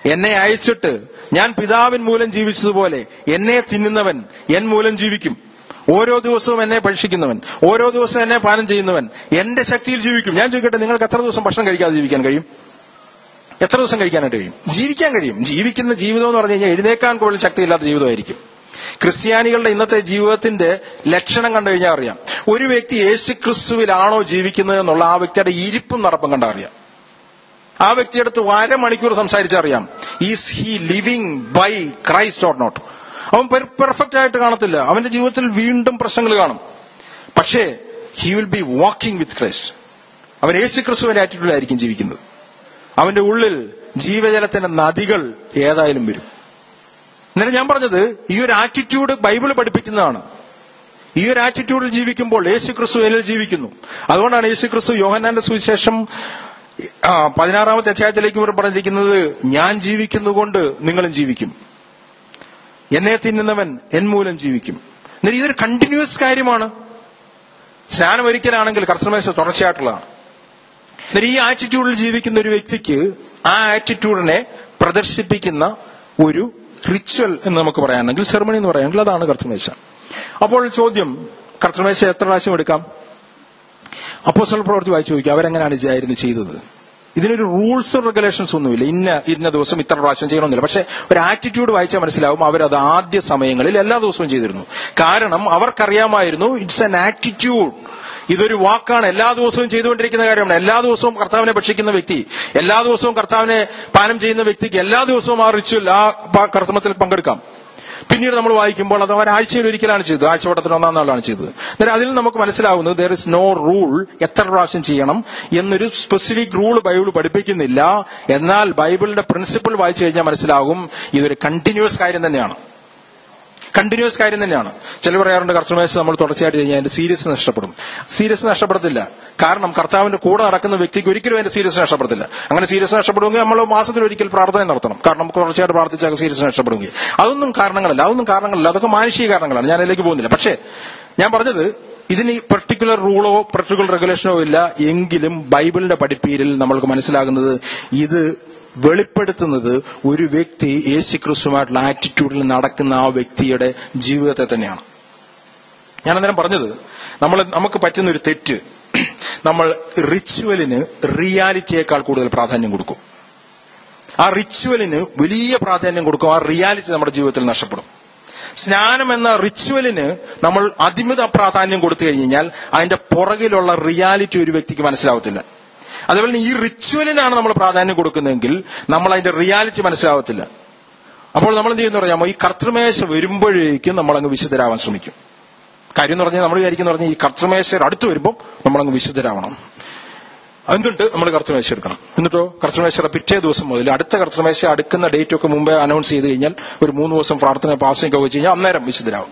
എന്നെ അയച്ചിട്ട് ഞാൻ പിതാവിൻ മൂലം ജീവിച്ചതുപോലെ എന്നെ തിന്നുന്നവൻ എൻ മൂലം ജീവിക്കും. ഓരോ ദിവസവും എന്നെ ഭക്ഷിക്കുന്നവൻ ഓരോ ദിവസവും എന്നെ പാനം ചെയ്യുന്നവൻ എന്റെ ശക്തിയിൽ ജീവിക്കും. ഞാൻ ചോദിക്കട്ടെ നിങ്ങൾക്ക് എത്ര ദിവസം ഭക്ഷണം കഴിക്കാതെ ജീവിക്കാൻ കഴിയും? എത്ര ദിവസം കഴിക്കാനായിട്ട് കഴിയും? ജീവിക്കാൻ കഴിയും. ജീവിക്കുന്ന ജീവിതം എന്ന് പറഞ്ഞു കഴിഞ്ഞാൽ എഴുന്നേക്കാൻ കൂടുതൽ ശക്തിയില്ലാത്ത ജീവിതമായിരിക്കും. ക്രിസ്ത്യാനികളുടെ ഇന്നത്തെ ജീവിതത്തിന്റെ ലക്ഷണം കണ്ടു കഴിഞ്ഞാൽ അറിയാം. ഒരു വ്യക്തി യേശു ക്രിസ്തുവിലാണോ ജീവിക്കുന്നത് എന്നുള്ള ആ വ്യക്തിയുടെ ഇരിപ്പും നടപ്പും കണ്ടറിയാം. ആ വ്യക്തിയെടുത്ത് അരമണിക്കൂർ സംസാരിച്ചറിയാം. Is he living by Christ or not അവൻ പെർഫെക്റ്റ് ആയിട്ട് കാണത്തില്ല. അവന്റെ ജീവിതത്തിൽ വീണ്ടും പ്രശ്നങ്ങൾ കാണും. പക്ഷേ he will be walking with Christ അവൻ യേശു ക്രിസ്തുവിന്റെ ആറ്റിറ്റ്യൂഡിലായിരിക്കും ജീവിക്കുന്നത്. അവന്റെ ഉള്ളിൽ ജീവജലത്തിന്റെ നദികൾ ഏതായാലും വരും. എന്നാലും ഞാൻ പറഞ്ഞത് ഈ ഒരു ആറ്റിറ്റ്യൂഡ് ബൈബിൾ പഠിപ്പിക്കുന്നതാണ്. ഈ ഒരു ആറ്റിറ്റ്യൂഡിൽ ജീവിക്കുമ്പോൾ യേശു ക്രിസ്തു എന്നിൽ ജീവിക്കുന്നു. അതുകൊണ്ടാണ് യേശു ക്രിസ്തു യോഹന്നാന്റെ സുവിശേഷം ആ, പതിനാറാമത്തെ അധ്യായത്തിലേക്ക് ഇവർ പറഞ്ഞിരിക്കുന്നത് ഞാൻ ജീവിക്കുന്നുകൊണ്ട് നിങ്ങളും ജീവിക്കും. എന്നെ തിന്നുന്നവൻ എൻ മൂലം ജീവിക്കും. എന്നാൽ ഇതൊരു കണ്ടിന്യൂസ് കാര്യമാണ്. സ്നാനം ഒരിക്കലാണെങ്കിൽ കർത്തമേശ തുടർച്ചയായിട്ടുള്ളതാണ്. ഈ ആറ്റിറ്റ്യൂഡിൽ ജീവിക്കുന്ന ഒരു വ്യക്തിക്ക് ആ ആറ്റിറ്റ്യൂഡിനെ പ്രദർശിപ്പിക്കുന്ന ഒരു റിച്വൽ എന്ന് നമുക്ക് പറയാനെങ്കിൽ സെറമണി എന്ന് പറയാനെങ്കിൽ അതാണ് കർത്തമേശ. അപ്പോൾ ചോദ്യം കർത്തമേശ എത്ര പ്രാവശ്യം എടുക്കാം? അപ്പോസ്റ്റൽ പ്രവൃത്തി വായിച്ചു നോക്കി അവരെങ്ങനെയാണ് ആയിരുന്നു ചെയ്തത്? ഇതിനൊരു റൂൾസ് റെഗുലേഷൻസ് ഒന്നുമില്ല. ഇന്ന ഇന്ന ദിവസം ഇത്ര പ്രാവശ്യം ചെയ്യണമെന്നില്ല. പക്ഷെ ഒരു ആറ്റിറ്റ്യൂഡ് വായിച്ചാൽ മനസ്സിലാവും അവരത് ആദ്യ സമയങ്ങളിൽ എല്ലാ ദിവസവും ചെയ്തിരുന്നു. കാരണം അവർക്കറിയാമായിരുന്നു ഇറ്റ്സ് എൻ ആറ്റിറ്റ്യൂഡ് ഇതൊരു വാക്കാണ്. എല്ലാ ദിവസവും ചെയ്തുകൊണ്ടിരിക്കുന്ന കാര്യമാണ്. എല്ലാ ദിവസവും കർത്താവിനെ ഭക്ഷിക്കുന്ന വ്യക്തി എല്ലാ ദിവസവും കർത്താവിനെ പാനം ചെയ്യുന്ന വ്യക്തിക്ക് എല്ലാ ദിവസവും ആ റിച്വൽ ആ കർത്തമത്തിൽ പങ്കെടുക്കാം. പിന്നീട് നമ്മൾ വായിക്കുമ്പോൾ അത് ഒരാഴ്ചയിൽ ഒരിക്കലാണ് ചെയ്തത്. ആഴ്ചവട്ടത്തിൽ ഒന്നാം നാളാണ് ചെയ്തത്. അന്നേരം അതിൽ നമുക്ക് മനസ്സിലാവുന്നത് ദർ ഇസ് നോ റൂൾ എത്ര പ്രാവശ്യം ചെയ്യണം എന്നൊരു സ്പെസിഫിക് റൂൾ ബൈബിൾ പഠിപ്പിക്കുന്നില്ല. എന്നാൽ ബൈബിളിന്റെ പ്രിൻസിപ്പിൾ വായിച്ചു കഴിഞ്ഞാൽ മനസ്സിലാകും. ഇതൊരു കണ്ടിന്യൂസ് കാര്യം തന്നെയാണ്. കണ്ടിന്യൂസ് കാര്യം തന്നെയാണ്. ചില പറയാറുണ്ട് കർത്തമേശ നമ്മൾ തുടർച്ചയായിട്ട് കഴിഞ്ഞാൽ അതിന്റെ സീരിയസ് നഷ്ടപ്പെടും. സീരിയസ് നഷ്ടപ്പെടത്തില്ല. കാരണം കർത്താവിന്റെ കൂടെ നടക്കുന്ന വ്യക്തിക്ക് ഒരിക്കലും അതിന്റെ സീരിയസ് നഷ്ടപ്പെടത്തില്ല. അങ്ങനെ സീരിയസ് നഷ്ടപ്പെടുമെങ്കിൽ നമ്മൾ മാസത്തിൽ ഒരിക്കൽ പ്രാർത്ഥന നടത്തണം. കാരണം തുടർച്ചയായിട്ട് പ്രാർത്ഥിച്ചാൽ സീരിയസ് നഷ്ടപ്പെടുമെങ്കിൽ. അതൊന്നും കാരണങ്ങളല്ല. അതൊന്നും കാരണങ്ങളല്ല. അതൊക്കെ മാനുഷിക കാരണങ്ങളാണ്. ഞാൻ അതിലേക്ക് പോകുന്നില്ല. പക്ഷേ ഞാൻ പറഞ്ഞത് ഇതിന് പെർട്ടിക്കുലർ റൂളോ പെർട്ടിക്കുലർ റെഗുലേഷനോ ഇല്ല. എങ്കിലും ബൈബിളിന്റെ പഠിപ്പീരിൽ നമ്മൾക്ക് മനസ്സിലാകുന്നത് ഇത് വെളിപ്പെടുത്തുന്നത് ഒരു വ്യക്തി യേശു ക്രിസ്തുമായിട്ടുള്ള ആറ്റിറ്റ്യൂഡിൽ നടക്കുന്ന ആ വ്യക്തിയുടെ ജീവിതത്തെ തന്നെയാണ്. ഞാൻ അന്നേരം പറഞ്ഞത് നമ്മൾ നമുക്ക് പറ്റുന്ന ഒരു തെറ്റ് നമ്മൾ റിച്വലിന് റിയാലിറ്റിയേക്കാൾ കൂടുതൽ പ്രാധാന്യം കൊടുക്കും. ആ റിച്വലിന് വലിയ പ്രാധാന്യം കൊടുക്കും ആ റിയാലിറ്റി നമ്മുടെ ജീവിതത്തിൽ നഷ്ടപ്പെടും. സ്നാനം എന്ന റിച്വലിന് നമ്മൾ അതിമിത പ്രാധാന്യം കൊടുത്തു കഴിഞ്ഞാൽ അതിന്റെ പുറകിലുള്ള റിയാലിറ്റി ഒരു വ്യക്തിക്ക് മനസ്സിലാവത്തില്ല. അതുപോലെ തന്നെ ഈ റിച്വലിനാണ് നമ്മൾ പ്രാധാന്യം കൊടുക്കുന്നതെങ്കിൽ നമ്മൾ അതിന്റെ റിയാലിറ്റി മനസ്സിലാവത്തില്ല. അപ്പോൾ നമ്മൾ എന്ത് ചെയ്യുന്ന പറയാമോ ഈ കർത്തൃമേശ വരുമ്പോഴേക്കും നമ്മൾ അങ്ങ് വിശുദ്ധരാവാൻ ശ്രമിക്കും. കാര്യം എന്ന് പറഞ്ഞാൽ നമ്മൾ വിചാരിക്കുന്ന പറഞ്ഞാൽ ഈ കർത്തൃമേശ അടുത്ത് വരുമ്പോൾ നമ്മൾ അങ്ങ് വിശുദ്ധരാവണം. എന്നിട്ട് നമ്മൾ കർത്തൃമേശ എടുക്കണം. എന്നിട്ടോ? കർത്തൃമേശയുടെ പിറ്റേ ദിവസം മുതൽ അടുത്ത കർത്തൃമേശ അടുക്കുന്ന ഡേറ്റ് ഒക്കെ മുമ്പേ അനൗൺസ് ചെയ്ത് കഴിഞ്ഞാൽ ഒരു മൂന്ന് ദിവസം പ്രാർത്ഥന പാസിംഗ് ഒക്കെ വെച്ച് കഴിഞ്ഞാൽ അന്നേരം വിശുദ്ധരാകും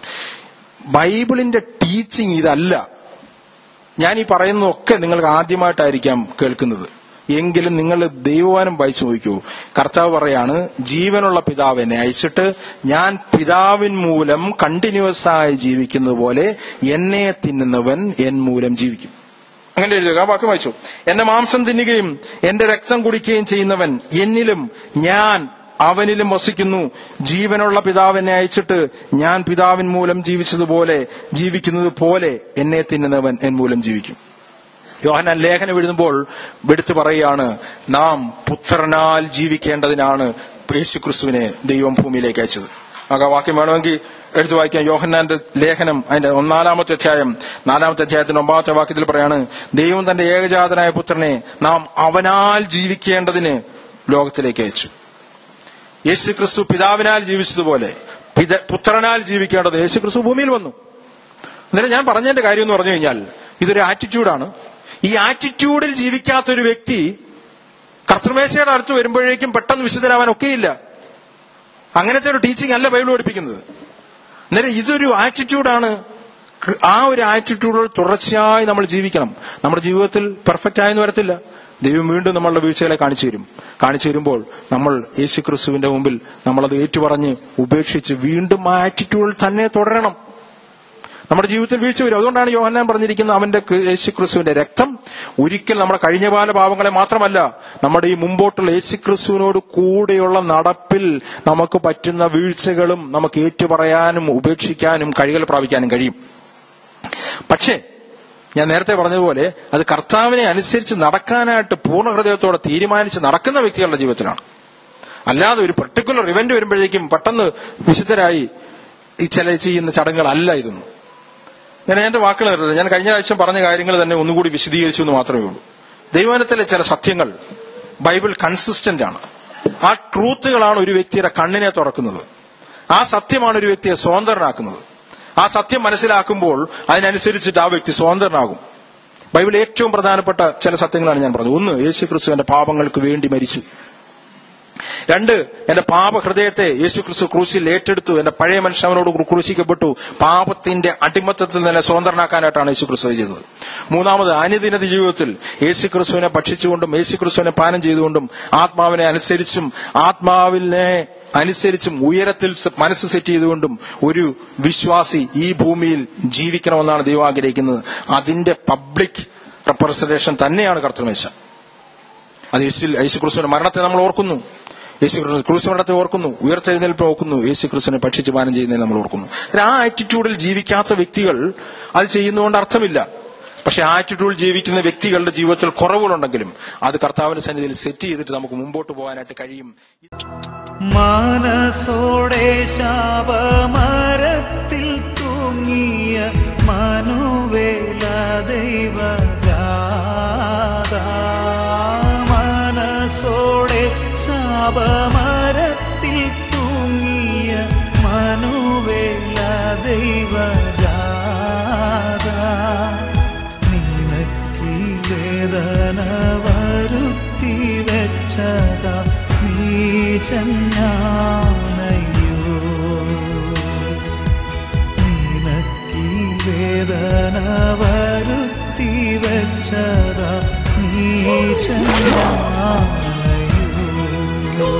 ബൈബിളിന്റെ ടീച്ചിങ് ഇതല്ല. ഞാൻ ഈ പറയുന്നതൊക്കെ നിങ്ങൾക്ക് ആദ്യമായിട്ടായിരിക്കാം കേൾക്കുന്നത്. എങ്കിലും നിങ്ങൾ ദൈവവാനം വായിച്ചു നോക്കൂ. കർത്താവ് പറയാണ് ജീവനുള്ള പിതാവ് എന്നെ അയച്ചിട്ട് ഞാൻ പിതാവിൻ മൂലം കണ്ടിന്യൂസ് ആയി ജീവിക്കുന്നത് പോലെ എന്നെ തിന്നുന്നവൻ എൻ മൂലം ജീവിക്കും. അങ്ങനെ എഴുതുക ആ വാക്ക് വായിച്ചു. എന്റെ മാംസം തിന്നുകയും എന്റെ രക്തം കുടിക്കുകയും ചെയ്യുന്നവൻ എന്നിലും ഞാൻ അവനിലും വസിക്കുന്നു. ജീവനുള്ള പിതാവിനെ അയച്ചിട്ട് ഞാൻ പിതാവിൻ മൂലം ജീവിച്ചതുപോലെ ജീവിക്കുന്നത് പോലെ എന്നെ തിന്നുന്നവൻ എൻ മൂലം ജീവിക്കും. യോഹനാൻ ലേഖനം എഴുതുമ്പോൾ എടുത്തു പറയുകയാണ് നാം പുത്രനാൽ ജീവിക്കേണ്ടതിനാണ് യേശുക്രിസ്തുവിനെ ദൈവം ഭൂമിയിലേക്ക് അയച്ചത്. ആ വാക്യം വേണമെങ്കിൽ എടുത്തു വായിക്കാം. യോഹന്നാന്റെ ലേഖനം അതിന്റെ ഒന്നാലാമത്തെ അധ്യായം നാലാമത്തെ അധ്യായത്തിന്റെ ഒമ്പാമത്തെ വാക്യത്തിൽ പറയാണ് ദൈവം തന്റെ ഏകജാതനായ പുത്രനെ നാം അവനാൽ ജീവിക്കേണ്ടതിന് ലോകത്തിലേക്ക് അയച്ചു. യേശു ക്രിസ്തു പിതാവിനാൽ ജീവിച്ചതുപോലെ പിത പുത്രനാൽ ജീവിക്കേണ്ടത് യേശു ക്രിസ്തു ഭൂമിയിൽ വന്നു. അന്നേരം ഞാൻ പറഞ്ഞതിന്റെ കാര്യം എന്ന് പറഞ്ഞു കഴിഞ്ഞാൽ ഇതൊരു ആറ്റിറ്റ്യൂഡാണ്. ഈ ആറ്റിറ്റ്യൂഡിൽ ജീവിക്കാത്ത ഒരു വ്യക്തി കർത്തൃമേശയുടെ അടുത്ത് വരുമ്പോഴേക്കും പെട്ടെന്ന് വിശുദ്ധരാവാൻ ഒക്കെയില്ല അങ്ങനത്തെ ഒരു ടീച്ചിങ് അല്ല ബൈബിൾ പഠിപ്പിക്കുന്നത്. അന്നേരം ഇതൊരു ആറ്റിറ്റ്യൂഡാണ്. ആ ഒരു ആറ്റിറ്റ്യൂഡിൽ തുടർച്ചയായി നമ്മൾ ജീവിക്കണം. നമ്മുടെ ജീവിതത്തിൽ പെർഫെക്റ്റ് ആയെന്ന് വരത്തില്ല. ദൈവം വീണ്ടും നമ്മളുടെ വീഴ്ചകളെ കാണിച്ചു തരും. കാണിച്ചു തരുമ്പോൾ നമ്മൾ യേശു ക്രിസ്തുവിന്റെ മുമ്പിൽ നമ്മളത് ഏറ്റുപറഞ്ഞ് ഉപേക്ഷിച്ച് വീണ്ടും ആ ആറ്റിറ്റ്യൂഡിൽ തന്നെ തുടരണം. നമ്മുടെ ജീവിതത്തിൽ വീഴ്ച വരും. അതുകൊണ്ടാണ് യോഹന്നാൻ പറഞ്ഞിരിക്കുന്നത് അവന്റെ യേശു ക്രിസ്തുവിന്റെ രക്തം ഒരിക്കൽ നമ്മുടെ കഴിഞ്ഞ കഴിഞ്ഞകാല പാവങ്ങളെ മാത്രമല്ല നമ്മുടെ ഈ മുമ്പോട്ടുള്ള യേശു ക്രിസ്തുവിനോട് കൂടെയുള്ള നടപ്പിൽ നമുക്ക് പറ്റുന്ന വീഴ്ചകളും നമുക്ക് ഏറ്റുപറയാനും ഉപേക്ഷിക്കാനും കഴികൾ പ്രാപിക്കാനും കഴിയും. പക്ഷേ ഞാൻ നേരത്തെ പറഞ്ഞതുപോലെ അത് കർത്താവിനെ അനുസരിച്ച് നടക്കാനായിട്ട് പൂർണ ഹൃദയത്തോടെ തീരുമാനിച്ച് നടക്കുന്ന വ്യക്തികളുടെ ജീവിതത്തിലാണ്. അല്ലാതെ ഒരു പെർട്ടിക്കുലർ ഇവന്റ് വരുമ്പോഴേക്കും പെട്ടെന്ന് വിശുദ്ധരായി ഈ ചില ചെയ്യുന്ന ചടങ്ങുകളല്ല ഇതൊന്നും. ഞാൻ എന്റെ വാക്കുകൾ നിർത്തരുത് ഞാൻ കഴിഞ്ഞ ആഴ്ച പറഞ്ഞ കാര്യങ്ങൾ തന്നെ ഒന്നുകൂടി വിശദീകരിച്ചു എന്ന് മാത്രമേ ഉള്ളൂ. ദൈവനത്തിലെ ചില സത്യങ്ങൾ ബൈബിൾ കൺസിസ്റ്റന്റ് ആണ്. ആ ട്രൂത്തുകളാണ് ഒരു വ്യക്തിയുടെ കണ്ണിനെ തുറക്കുന്നത്. ആ സത്യമാണ് ഒരു വ്യക്തിയെ സ്വതന്ത്രനാക്കുന്നത്. ആ സത്യം മനസ്സിലാക്കുമ്പോൾ അതിനനുസരിച്ചിട്ട് ആ വ്യക്തി സ്വതന്ത്രനാകും. ബൈബിൾ ഏറ്റവും പ്രധാനപ്പെട്ട ചില സത്യങ്ങളാണ് ഞാൻ പറഞ്ഞത്. ഒന്ന് യേശു ക്രിസ്തു എന്റെ പാപങ്ങൾക്ക് വേണ്ടി മരിച്ചു. രണ്ട് എന്റെ പാപഹൃദയത്തെ യേശു ക്രിസ്തു ക്രൂശിൽ ഏറ്റെടുത്തു. എന്റെ പഴയ മനുഷ്യൻ അവനോട് ക്രൂ- ക്രൂശിക്കപ്പെട്ടു. പാപത്തിന്റെ അടിമത്തത്തിൽ നിന്ന് സ്വതന്ത്രനാക്കാനായിട്ടാണ് യേശു ക്രിസ്തു ചെയ്തത്. മൂന്നാമത് അനുദിന ജീവിതത്തിൽ യേശു ക്രിസ്തുവിനെ ഭക്ഷിച്ചുകൊണ്ടും യേശു ക്രിസ്തുവിനെ പാനം ചെയ്തുകൊണ്ടും ആത്മാവിനെ അനുസരിച്ചും ആത്മാവിനെ അനുസരിച്ചും ഉയരത്തിൽ മനസ്സ് സെറ്റ് ചെയ്തുകൊണ്ടും ഒരു വിശ്വാസി ഈ ഭൂമിയിൽ ജീവിക്കണമെന്നാണ് ദൈവം ആഗ്രഹിക്കുന്നത്. അതിന്റെ പബ്ലിക് റെപ്രസെന്റേഷൻ തന്നെയാണ് കർത്തൃമേശ അത് യേശു യേശു ക്രിസ്തുവിന്റെ മരണത്തെ നമ്മൾ ഓർക്കുന്നു. യേശു ക്രിസ്തു മരണത്തെ ഓർക്കുന്നു. ഉയർത്തെഴുന്നേൽപ്പ് ഓർക്കുന്നു. യേശു ക്രിസ്തുവിനെ ഭക്ഷിച്ച് പാനം ചെയ്യുന്നതിനെ നമ്മൾ ഓർക്കുന്നു. ആ ആറ്റിറ്റ്യൂഡിൽ ജീവിക്കാത്ത വ്യക്തികൾ അത് ചെയ്യുന്നതുകൊണ്ട് അർത്ഥമില്ല. പക്ഷെ ആറ്റിറ്റ്യൂഡ് ജീവിക്കുന്ന വ്യക്തികളുടെ ജീവിതത്തിൽ കുറവുകളുണ്ടെങ്കിലും അത് കർത്താവിന്റെ സന്നിധിയിൽ സെറ്റ് ചെയ്തിട്ട് നമുക്ക് മുമ്പോട്ട് പോകാനായിട്ട് കഴിയും. മനസോടെ ശാപമരത്തിൽ തൂങ്ങിയ മനുവേല ദൈവ മനസോടെ ശാപമരത്തിൽ വേദന വരുത്തി വെച്ചതാ നീചഞ്ഞാനയ്യോ നിനക്കീ വേദന വരുത്തി വെച്ചതാ നീചഞ്ഞാനയ്യോ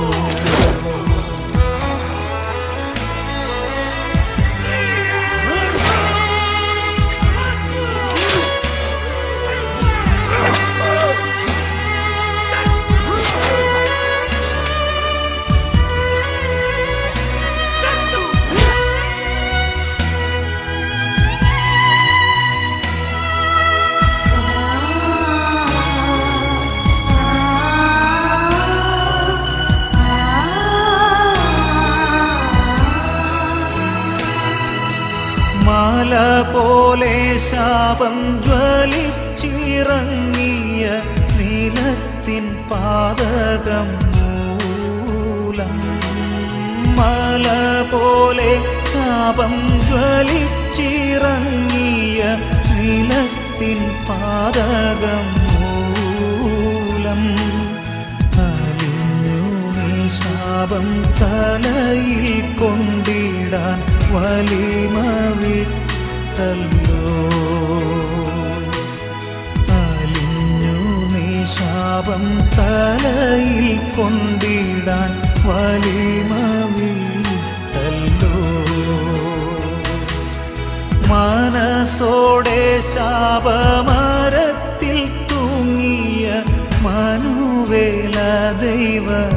ശാപം ജ്വലിച്ചിറങ്ങിയ നീലത്തിൻ പാതകം മൂലം മാല പോലെ ശാപം ജ്വലിച്ചിറങ്ങിയ നീലത്തിൻ പാതകം മൂലം അലിഞ്ഞു നീ ശാപം തലയിൽ കൊണ്ടിടാൻ വലിമ വിട്ടല്ലോ പാപം തലയിൽ കൊണ്ടിടാൻ വലിമവിൽ മനസോടെ മനസ്സോടെ ശാപമരത്തിൽ തൂങ്ങിയ മനുവേല ദൈവം